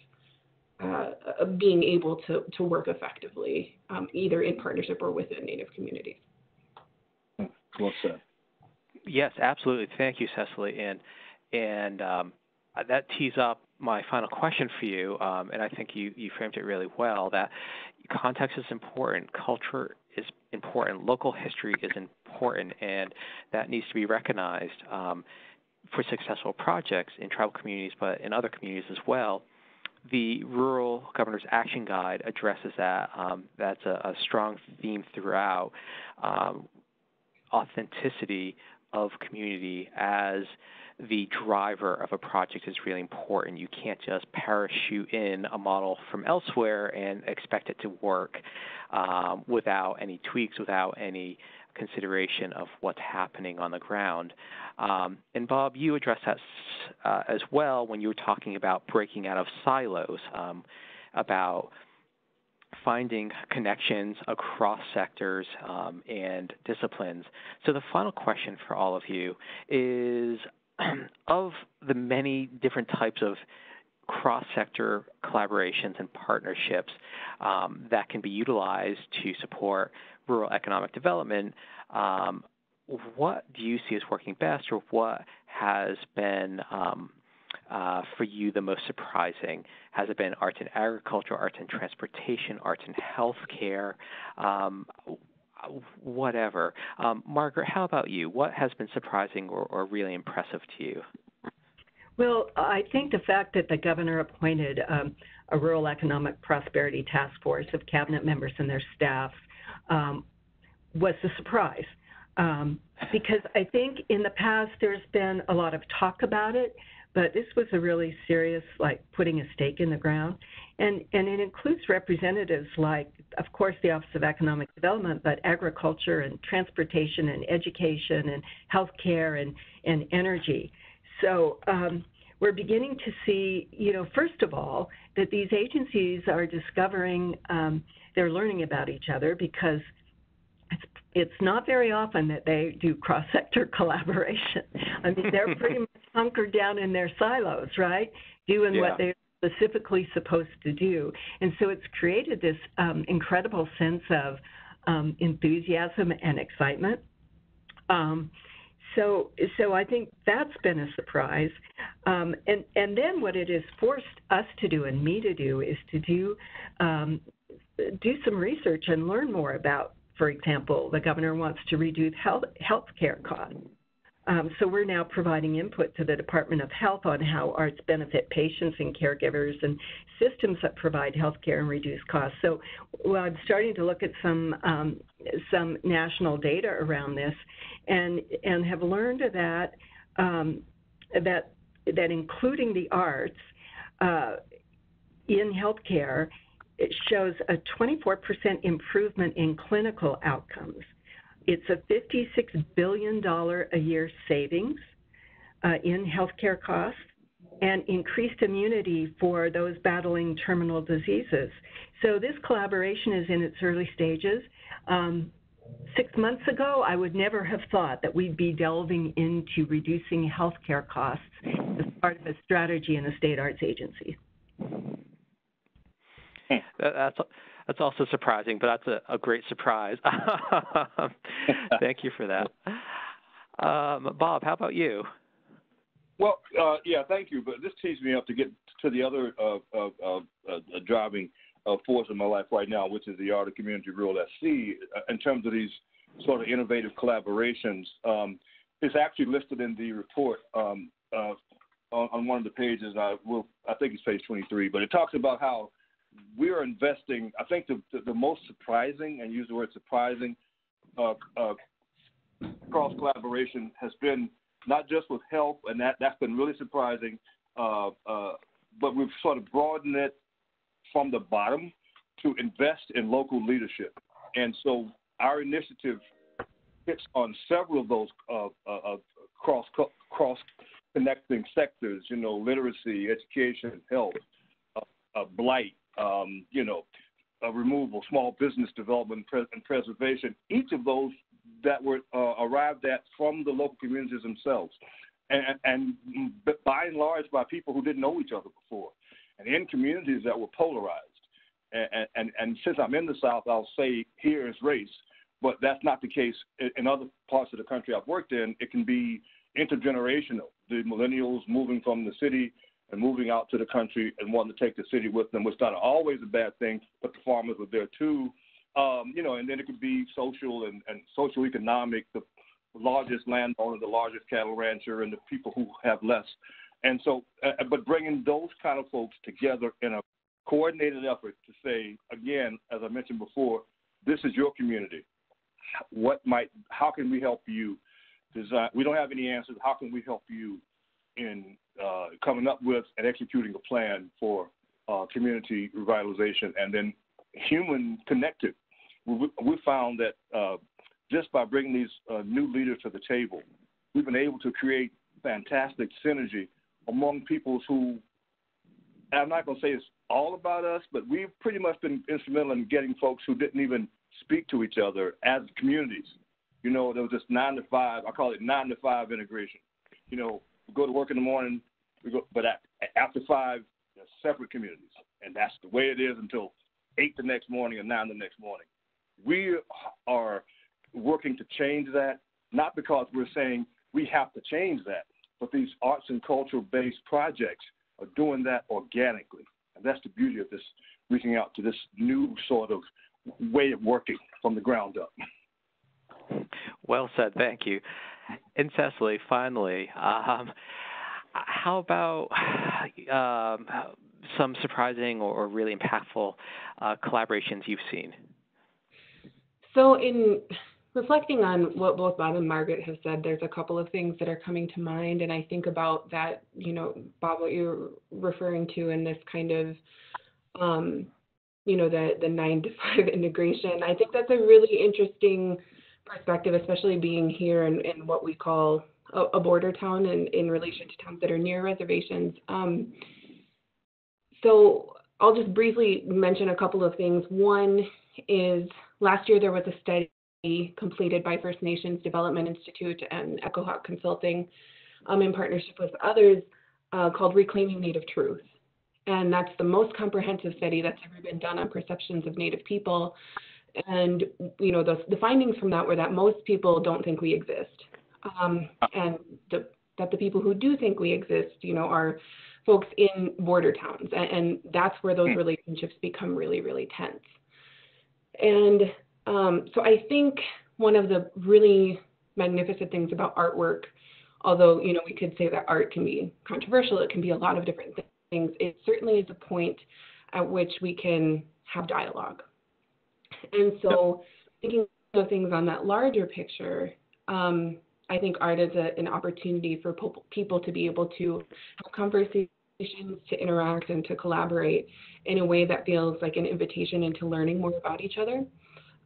uh, being able to, to work effectively, um, either in partnership or within Native communities. Well said. Yes, absolutely. Thank you, Cecily. And and um, that tees up my final question for you. Um, and I think you you framed it really well. That context is important, culture is important, local history is important, and that needs to be recognized um, for successful projects in tribal communities, but in other communities as well. The Rural Governor's Action Guide addresses that. Um, that's a, a, strong theme throughout. Um, authenticity of community as the driver of a project is really important. You can't just parachute in a model from elsewhere and expect it to work um, without any tweaks, without any consideration of what's happening on the ground. Um, and Bob, you addressed that uh, as well when you were talking about breaking out of silos, um, about finding connections across sectors um, and disciplines. So the final question for all of you is *clears throat* of the many different types of cross-sector collaborations and partnerships um, that can be utilized to support rural economic development, um, what do you see as working best, or what has been um, uh, for you the most surprising? Has it been arts and agriculture, arts and transportation, arts and healthcare? Whatever. Um, Margaret, how about you? What has been surprising or, or, really impressive to you? Well, I think the fact that the governor appointed um, a rural economic prosperity task force of cabinet members and their staffs um, was a surprise. Um, because I think in the past there's been a lot of talk about it, but this was a really serious, like putting a stake in the ground. And, and it includes representatives like, of course, the Office of Economic Development, but agriculture and transportation and education and healthcare and, and energy. So um, we're beginning to see, you know, first of all, that these agencies are discovering um, they're learning about each other because it's it's not very often that they do cross sector *laughs* collaboration. I mean, they're pretty much *laughs* hunkered down in their silos, right? Doing Yeah. what they're specifically supposed to do. And so it's created this um, incredible sense of um, enthusiasm and excitement. Um, so, so I think that's been a surprise. Um, and, and then what it has forced us to do and me to do is to do, um, do some research and learn more about, for example, the governor wants to reduce health, health care costs. Um, so we're now providing input to the Department of Health on how arts benefit patients and caregivers and systems that provide health care and reduce costs. So well, I'm starting to look at some um, some national data around this, and and have learned that um, that that including the arts uh, in healthcare it shows a 24% improvement in clinical outcomes. It's a $56 billion a year savings uh, in healthcare costs and increased immunity for those battling terminal diseases. So this collaboration is in its early stages. Um, six months ago, I would never have thought that we'd be delving into reducing healthcare costs as part of a strategy in a state arts agency. That, that's that's also surprising, but that's a, a great surprise. *laughs* Thank you for that. Um, Bob, how about you? Well, uh, yeah, thank you. But this tees me up to get to the other uh, uh, uh, uh, driving uh, force in my life right now, which is the Art of Community Rural. Uh, in terms of these sort of innovative collaborations, um, it's actually listed in the report um, on, on one of the pages. I will, I think it's page 23, but it talks about how we are investing. I think the, the, the most surprising, and use the word surprising, uh, uh, cross collaboration has been not just with health, and that that's been really surprising. Uh, uh, but we've sort of broadened it from the bottom to invest in local leadership, and so our initiative hits on several of those uh, uh, cross cross connecting sectors. You know, literacy, education, health, blight. Um, you know, removal, small business development, and preservation. Each of those that were uh, arrived at from the local communities themselves, and, and by and large by people who didn't know each other before, and in communities that were polarized. And, and, and since I'm in the South, I'll say here is race, but that's not the case in other parts of the country I've worked in. It can be intergenerational. The millennials moving from the city and moving out to the country and wanting to take the city with them, which not always a bad thing, but the farmers were there too um, you know, and then it could be social and, and social economic, the largest landowner, the largest cattle rancher, and the people who have less. And so, uh, but bringing those kind of folks together in a coordinated effort to say, again, as I mentioned before, this is your community. What might, how can we help you design? We don't have any answers. How can we help you in uh, coming up with and executing a plan for uh, community revitalization and then human connected. We, we found that uh, just by bringing these uh, new leaders to the table, we've been able to create fantastic synergy among peoples who, I'm not going to say it's all about us, but we've pretty much been instrumental in getting folks who didn't even speak to each other as communities. You know, there was this nine to five, I call it nine to five integration. You know, we go to work in the morning, we go, but at, after five, they're separate communities. And that's the way it is until eight the next morning or nine the next morning. We are working to change that, not because we're saying we have to change that, but these arts and cultural based projects are doing that organically. And that's the beauty of this, reaching out to this new sort of way of working from the ground up. Well said, thank you. And Cecily, finally, um, how about um, some surprising or, really impactful uh, collaborations you've seen? So, in reflecting on what both Bob and Margaret have said, there's a couple of things that are coming to mind, and I think about that, you know, Bob, what you're referring to in this kind of, um, you know, the the nine to five *laughs* integration. I think that's a really interesting perspective, especially being here in, in what we call a, a border town in, in relation to towns that are near reservations. Um, so I'll just briefly mention a couple of things. One is last year there was a study completed by First Nations Development Institute and EchoHawk Consulting um, in partnership with others uh, called Reclaiming Native Truth. And that's the most comprehensive study that's ever been done on perceptions of Native people. And, you know, the, the findings from that were that most people don't think we exist. Um, and the, that the people who do think we exist, you know, are folks in border towns. And, and that's where those hmm. relationships become really, really tense. And um, so I think one of the really magnificent things about artwork, although, you know, we could say that art can be controversial, it can be a lot of different things, it certainly is a point at which we can have dialogue. And so thinking of things on that larger picture, um, I think art is a, an opportunity for people to be able to have conversations, to interact, and to collaborate in a way that feels like an invitation into learning more about each other.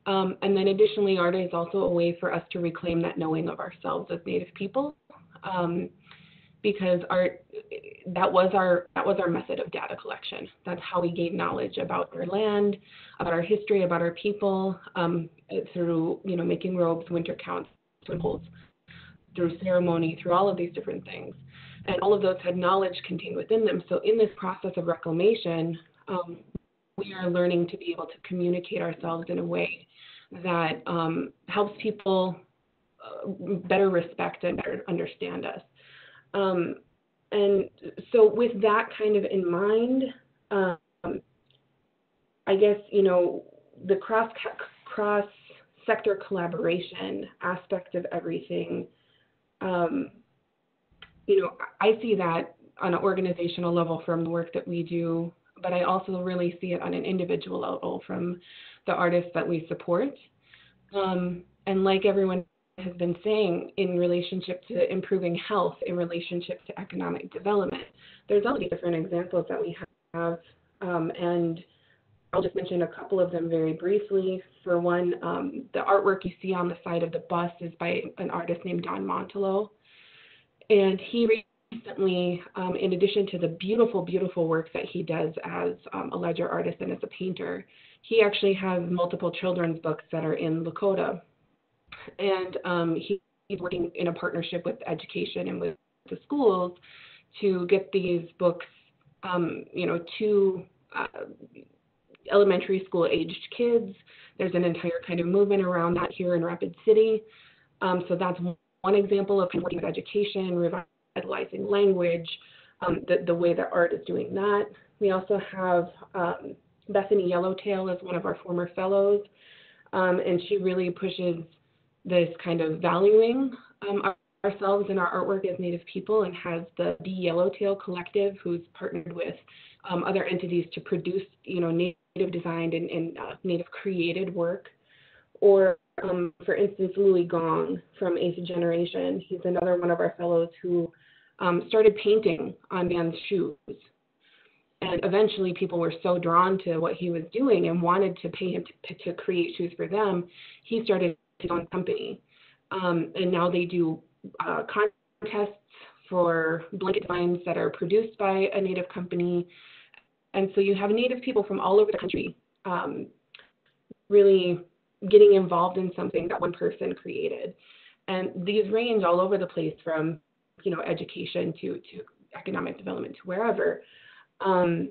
Um, and then additionally, art is also a way for us to reclaim that knowing of ourselves as Native people. Um, because art that was our that was our method of data collection. That's how we gained knowledge about our land, about our history, about our people, um, through you know making robes, winter counts, symbols, through ceremony, through all of these different things. And all of those had knowledge contained within them. So in this process of reclamation, um, we are learning to be able to communicate ourselves in a way that um, helps people uh, better respect and better understand us. Um, and so, with that kind of in mind, um, I guess you know the cross cross sector collaboration aspect of everything um, you know, I see that on an organizational level from the work that we do, but I also really see it on an individual level from the artists that we support. Um, and like everyone has been saying, in relationship to improving health, in relationship to economic development, there's all these different examples that we have. Um, and I'll just mention a couple of them very briefly. For one, um, the artwork you see on the side of the bus is by an artist named Don Montileaux. And he recently, um, in addition to the beautiful, beautiful work that he does as um, a ledger artist and as a painter, he actually has multiple children's books that are in Lakota. And um, he, he's working in a partnership with education and with the schools to get these books, um, you know, to uh, elementary school aged kids. There's an entire kind of movement around that here in Rapid City. Um, so that's one example of working with education, revitalizing language, um, the, the way that art is doing that. We also have um, Bethany Yellowtail as one of our former fellows, um, and she really pushes this kind of valuing um, ourselves and our artwork as Native people and has the B. Yellowtail Collective, who's partnered with um, other entities to produce, you know, Native designed and, and uh, Native created work. Or um, for instance, Louis Gong from Eighth Generation. He's another one of our fellows who um, started painting on Vans' shoes. And eventually, people were so drawn to what he was doing and wanted to pay him to, to create shoes for them. He started own company. Um, and now they do uh, contests for blanket designs that are produced by a Native company. And so you have Native people from all over the country um, really getting involved in something that one person created. And these range all over the place from, you know, education to, to economic development to wherever. Um,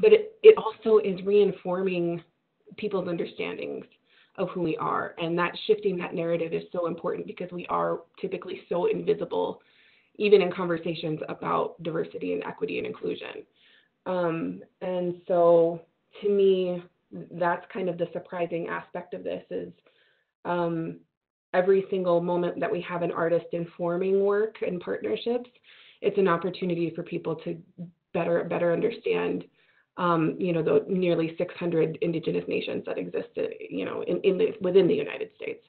but it, it also is reinforming people's understandings of who we are. And that shifting that narrative is so important because we are typically so invisible, even in conversations about diversity and equity and inclusion. Um, and so to me, that's kind of the surprising aspect of this is um, every single moment that we have an artist informing work and partnerships, it's an opportunity for people to better better understand um, you know the nearly 600 indigenous nations that exist you know in, in the within the United States.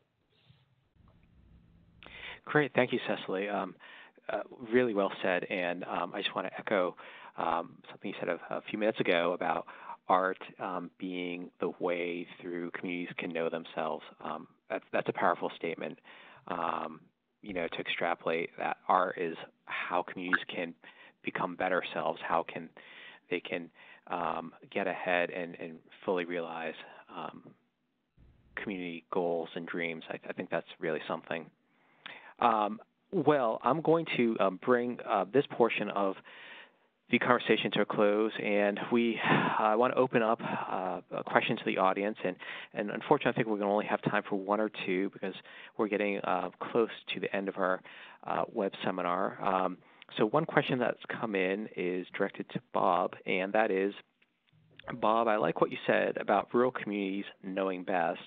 Great, thank you, Cecily. Um, uh, really well said, and um, I just want to echo um, something you said a, a, few minutes ago about art um, being the way through communities can know themselves. Um, that's, that's a powerful statement. You know, to extrapolate that art is how communities can become better selves, how can they can um, get ahead and, and fully realize um, community goals and dreams. I, I, think that's really something. Um, well, I'm going to um, bring uh, this portion of the conversation to a close, and we uh, want to open up uh, a question to the audience. And, and unfortunately, I think we're going to only have time for one or two because we're getting uh, close to the end of our uh, web seminar. Um, so, one question that's come in is directed to Bob, and that is Bob, I like what you said about rural communities knowing best.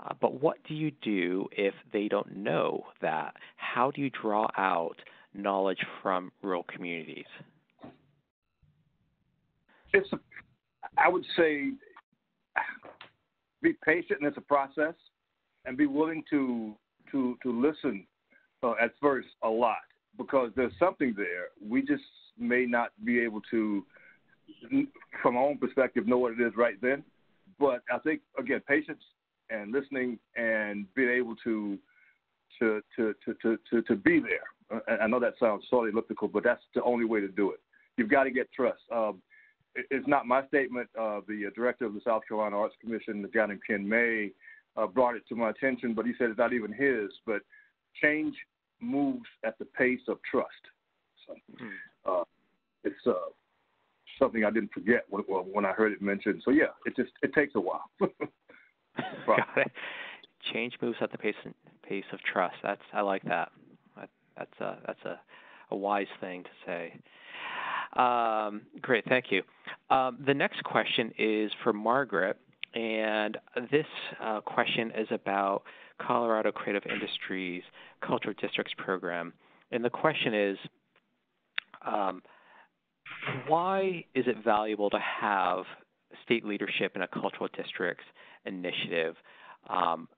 Uh, but what do you do if they don't know that? How do you draw out knowledge from rural communities? It's, I would say, be patient, and it's a process, and be willing to to to listen uh, at first a lot because there's something there. We just may not be able to, from our own perspective, know what it is right then. But I think again, patience and listening and being able to to to to to to, to be there. I know that sounds sort of elliptical, but that's the only way to do it. You've got to get trust. Um, it's not my statement. Uh, the uh, director of the South Carolina Arts Commission, the guy named Ken May, uh, brought it to my attention, but he said it's not even his. But change moves at the pace of trust. So hmm. uh, it's uh, something I didn't forget when, when I heard it mentioned. So yeah, it just it takes a while. *laughs* Got it. Change moves at the pace pace of trust. That's I like that. That's a that's a, a wise thing to say. Um, great, thank you. Um, the next question is for Margaret, and this uh, question is about Colorado Creative Industries Cultural Districts program. And the question is um, why is it valuable to have state leadership in a cultural districts initiative? Um,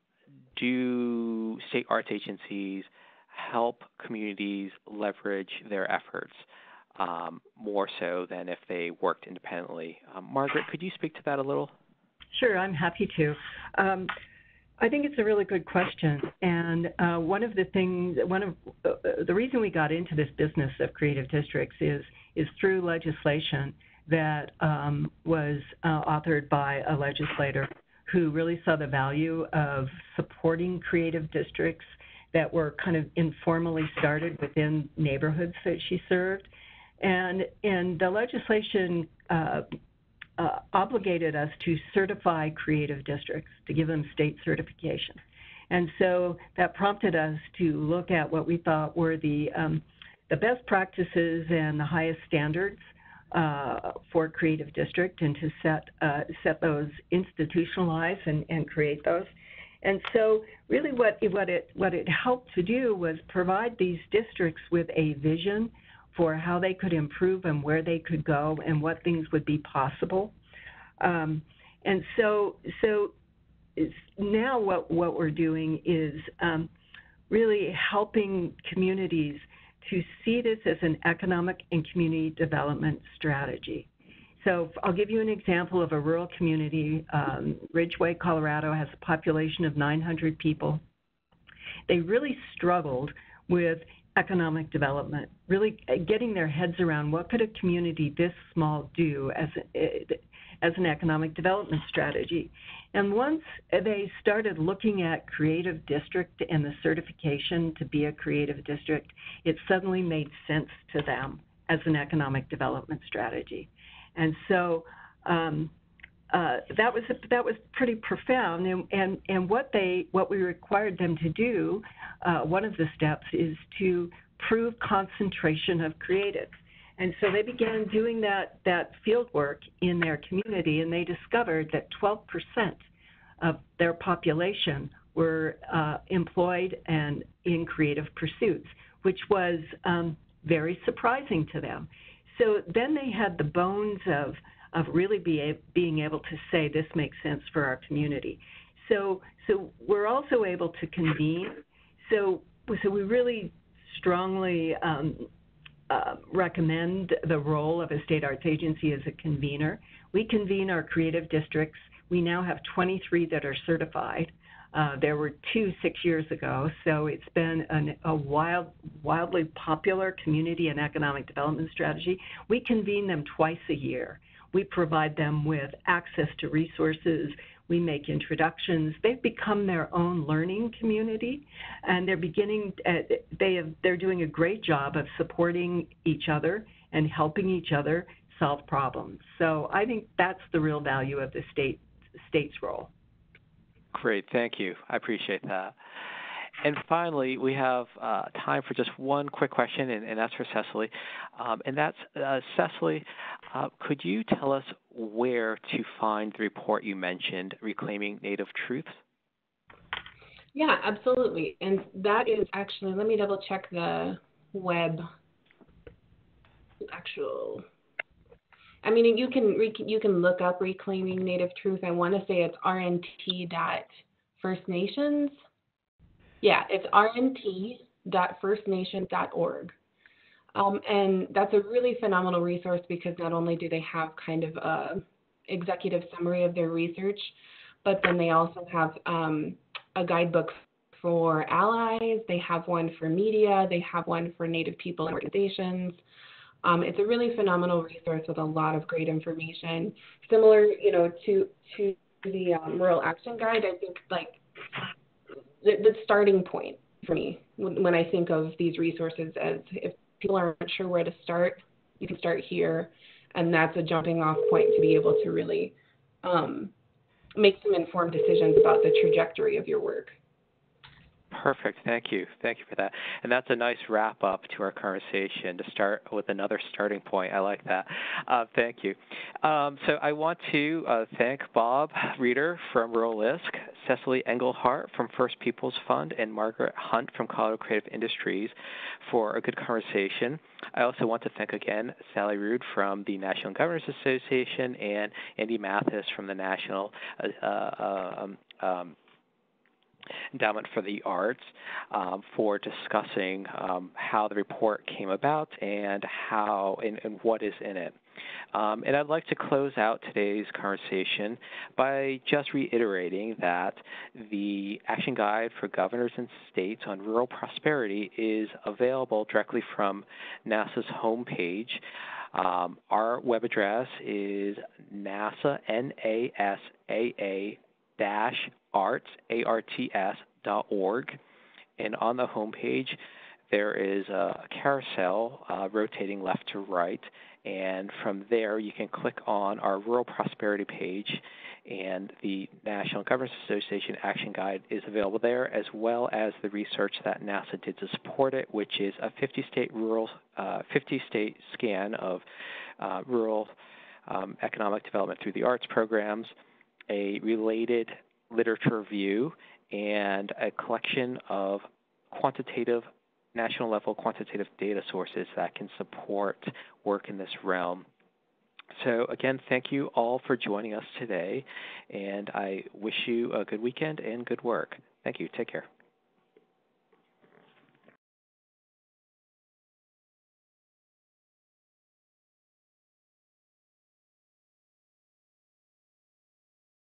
do state arts agencies help communities leverage their efforts um, more so than if they worked independently? Um, Margaret, could you speak to that a little? Sure, I'm happy to. Um, I think it's a really good question. And uh, one of the things, one of uh, the reason we got into this business of creative districts is is through legislation that um, was uh, authored by a legislator who really saw the value of supporting creative districts that were kind of informally started within neighborhoods that she served. And, and the legislation uh, obligated us to certify creative districts, to give them state certification. And so that prompted us to look at what we thought were the, um, the best practices and the highest standards uh, for creative district and to set, uh, set those, institutionalize and, and create those. And so really what, what, it, what it helped to do was provide these districts with a vision for how they could improve and where they could go and what things would be possible. Um, and so, so now what, what we're doing is um, really helping communities to see this as an economic and community development strategy. So I'll give you an example of a rural community. Um, Ridgway, Colorado has a population of 900 people. They really struggled with economic development, really uh, getting their heads around what could a community this small do as a, as an economic development strategy. And once they started looking at creative district and the certification to be a creative district, it suddenly made sense to them as an economic development strategy. And so um, uh, that was that was pretty profound. And, and and what they what we required them to do, uh, one of the steps is to prove concentration of creatives. And so they began doing that that field work in their community, and they discovered that 12% of their population were uh, employed and in creative pursuits, which was um, very surprising to them. So then they had the bones of of really be a, being able to say this makes sense for our community. So so we're also able to convene. So so we really strongly um, uh, recommend the role of a state arts agency as a convener. We convene our creative districts. We now have 23 that are certified. Uh, there were two six years ago, so it's been an, a wild, wildly popular community and economic development strategy. We convene them twice a year. We provide them with access to resources. We make introductions. They've become their own learning community, and they're beginning. Uh, they have, they're doing a great job of supporting each other and helping each other solve problems. So I think that's the real value of the state state's role. Great, thank you. I appreciate that. And finally, we have uh, time for just one quick question, and, and that's for Cecily. Um, and that's uh, Cecily, uh, could you tell us where to find the report you mentioned, Reclaiming Native Truths? Yeah, absolutely. And that is actually, let me double check the web actual I mean, you can you can look up reclaiming Native Truth. I want to say it's rnt dot First Nations. Yeah, it's rnt dot First Nations dot org. Um, and that's a really phenomenal resource because not only do they have kind of a executive summary of their research, but then they also have um, a guidebook for allies. They have one for media. They have one for Native people and organizations. Um, it's a really phenomenal resource with a lot of great information. Similar, you know, to to the um, Rural Action Guide, I think like the, the starting point for me when, when I think of these resources as if people aren't sure where to start, you can start here, and that's a jumping off point to be able to really um, make some informed decisions about the trajectory of your work. Perfect. Thank you. Thank you for that. And that's a nice wrap up to our conversation to start with another starting point. I like that. Uh, thank you. Um, so I want to uh, thank Bob Reeder from Rural LISC, Cecily Engelhart from First Peoples Fund, and Margaret Hunt from Colorado Creative Industries for a good conversation. I also want to thank again Sally Rood from the National Governors Association and Andy Mathis from the National uh, uh um, um, Endowment for the Arts um, for discussing um, how the report came about and how and, and what is in it. Um, and I'd like to close out today's conversation by just reiterating that the Action Guide for Governors and States on Rural Prosperity is available directly from NASAA's homepage. Um, our web address is NASAA, N-A-S-A-A dash arts, A-R-T-S, dot org. And on the homepage, there is a carousel uh, rotating left to right. And from there, you can click on our Rural Prosperity page, and the National Governors Association Action Guide is available there, as well as the research that NASAA did to support it, which is a 50-state rural, uh, 50-state scan of uh, rural um, economic development through the arts programs, a related literature review and a collection of quantitative, national level quantitative data sources that can support work in this realm. So, again, thank you all for joining us today, and I wish you a good weekend and good work. Thank you. Take care.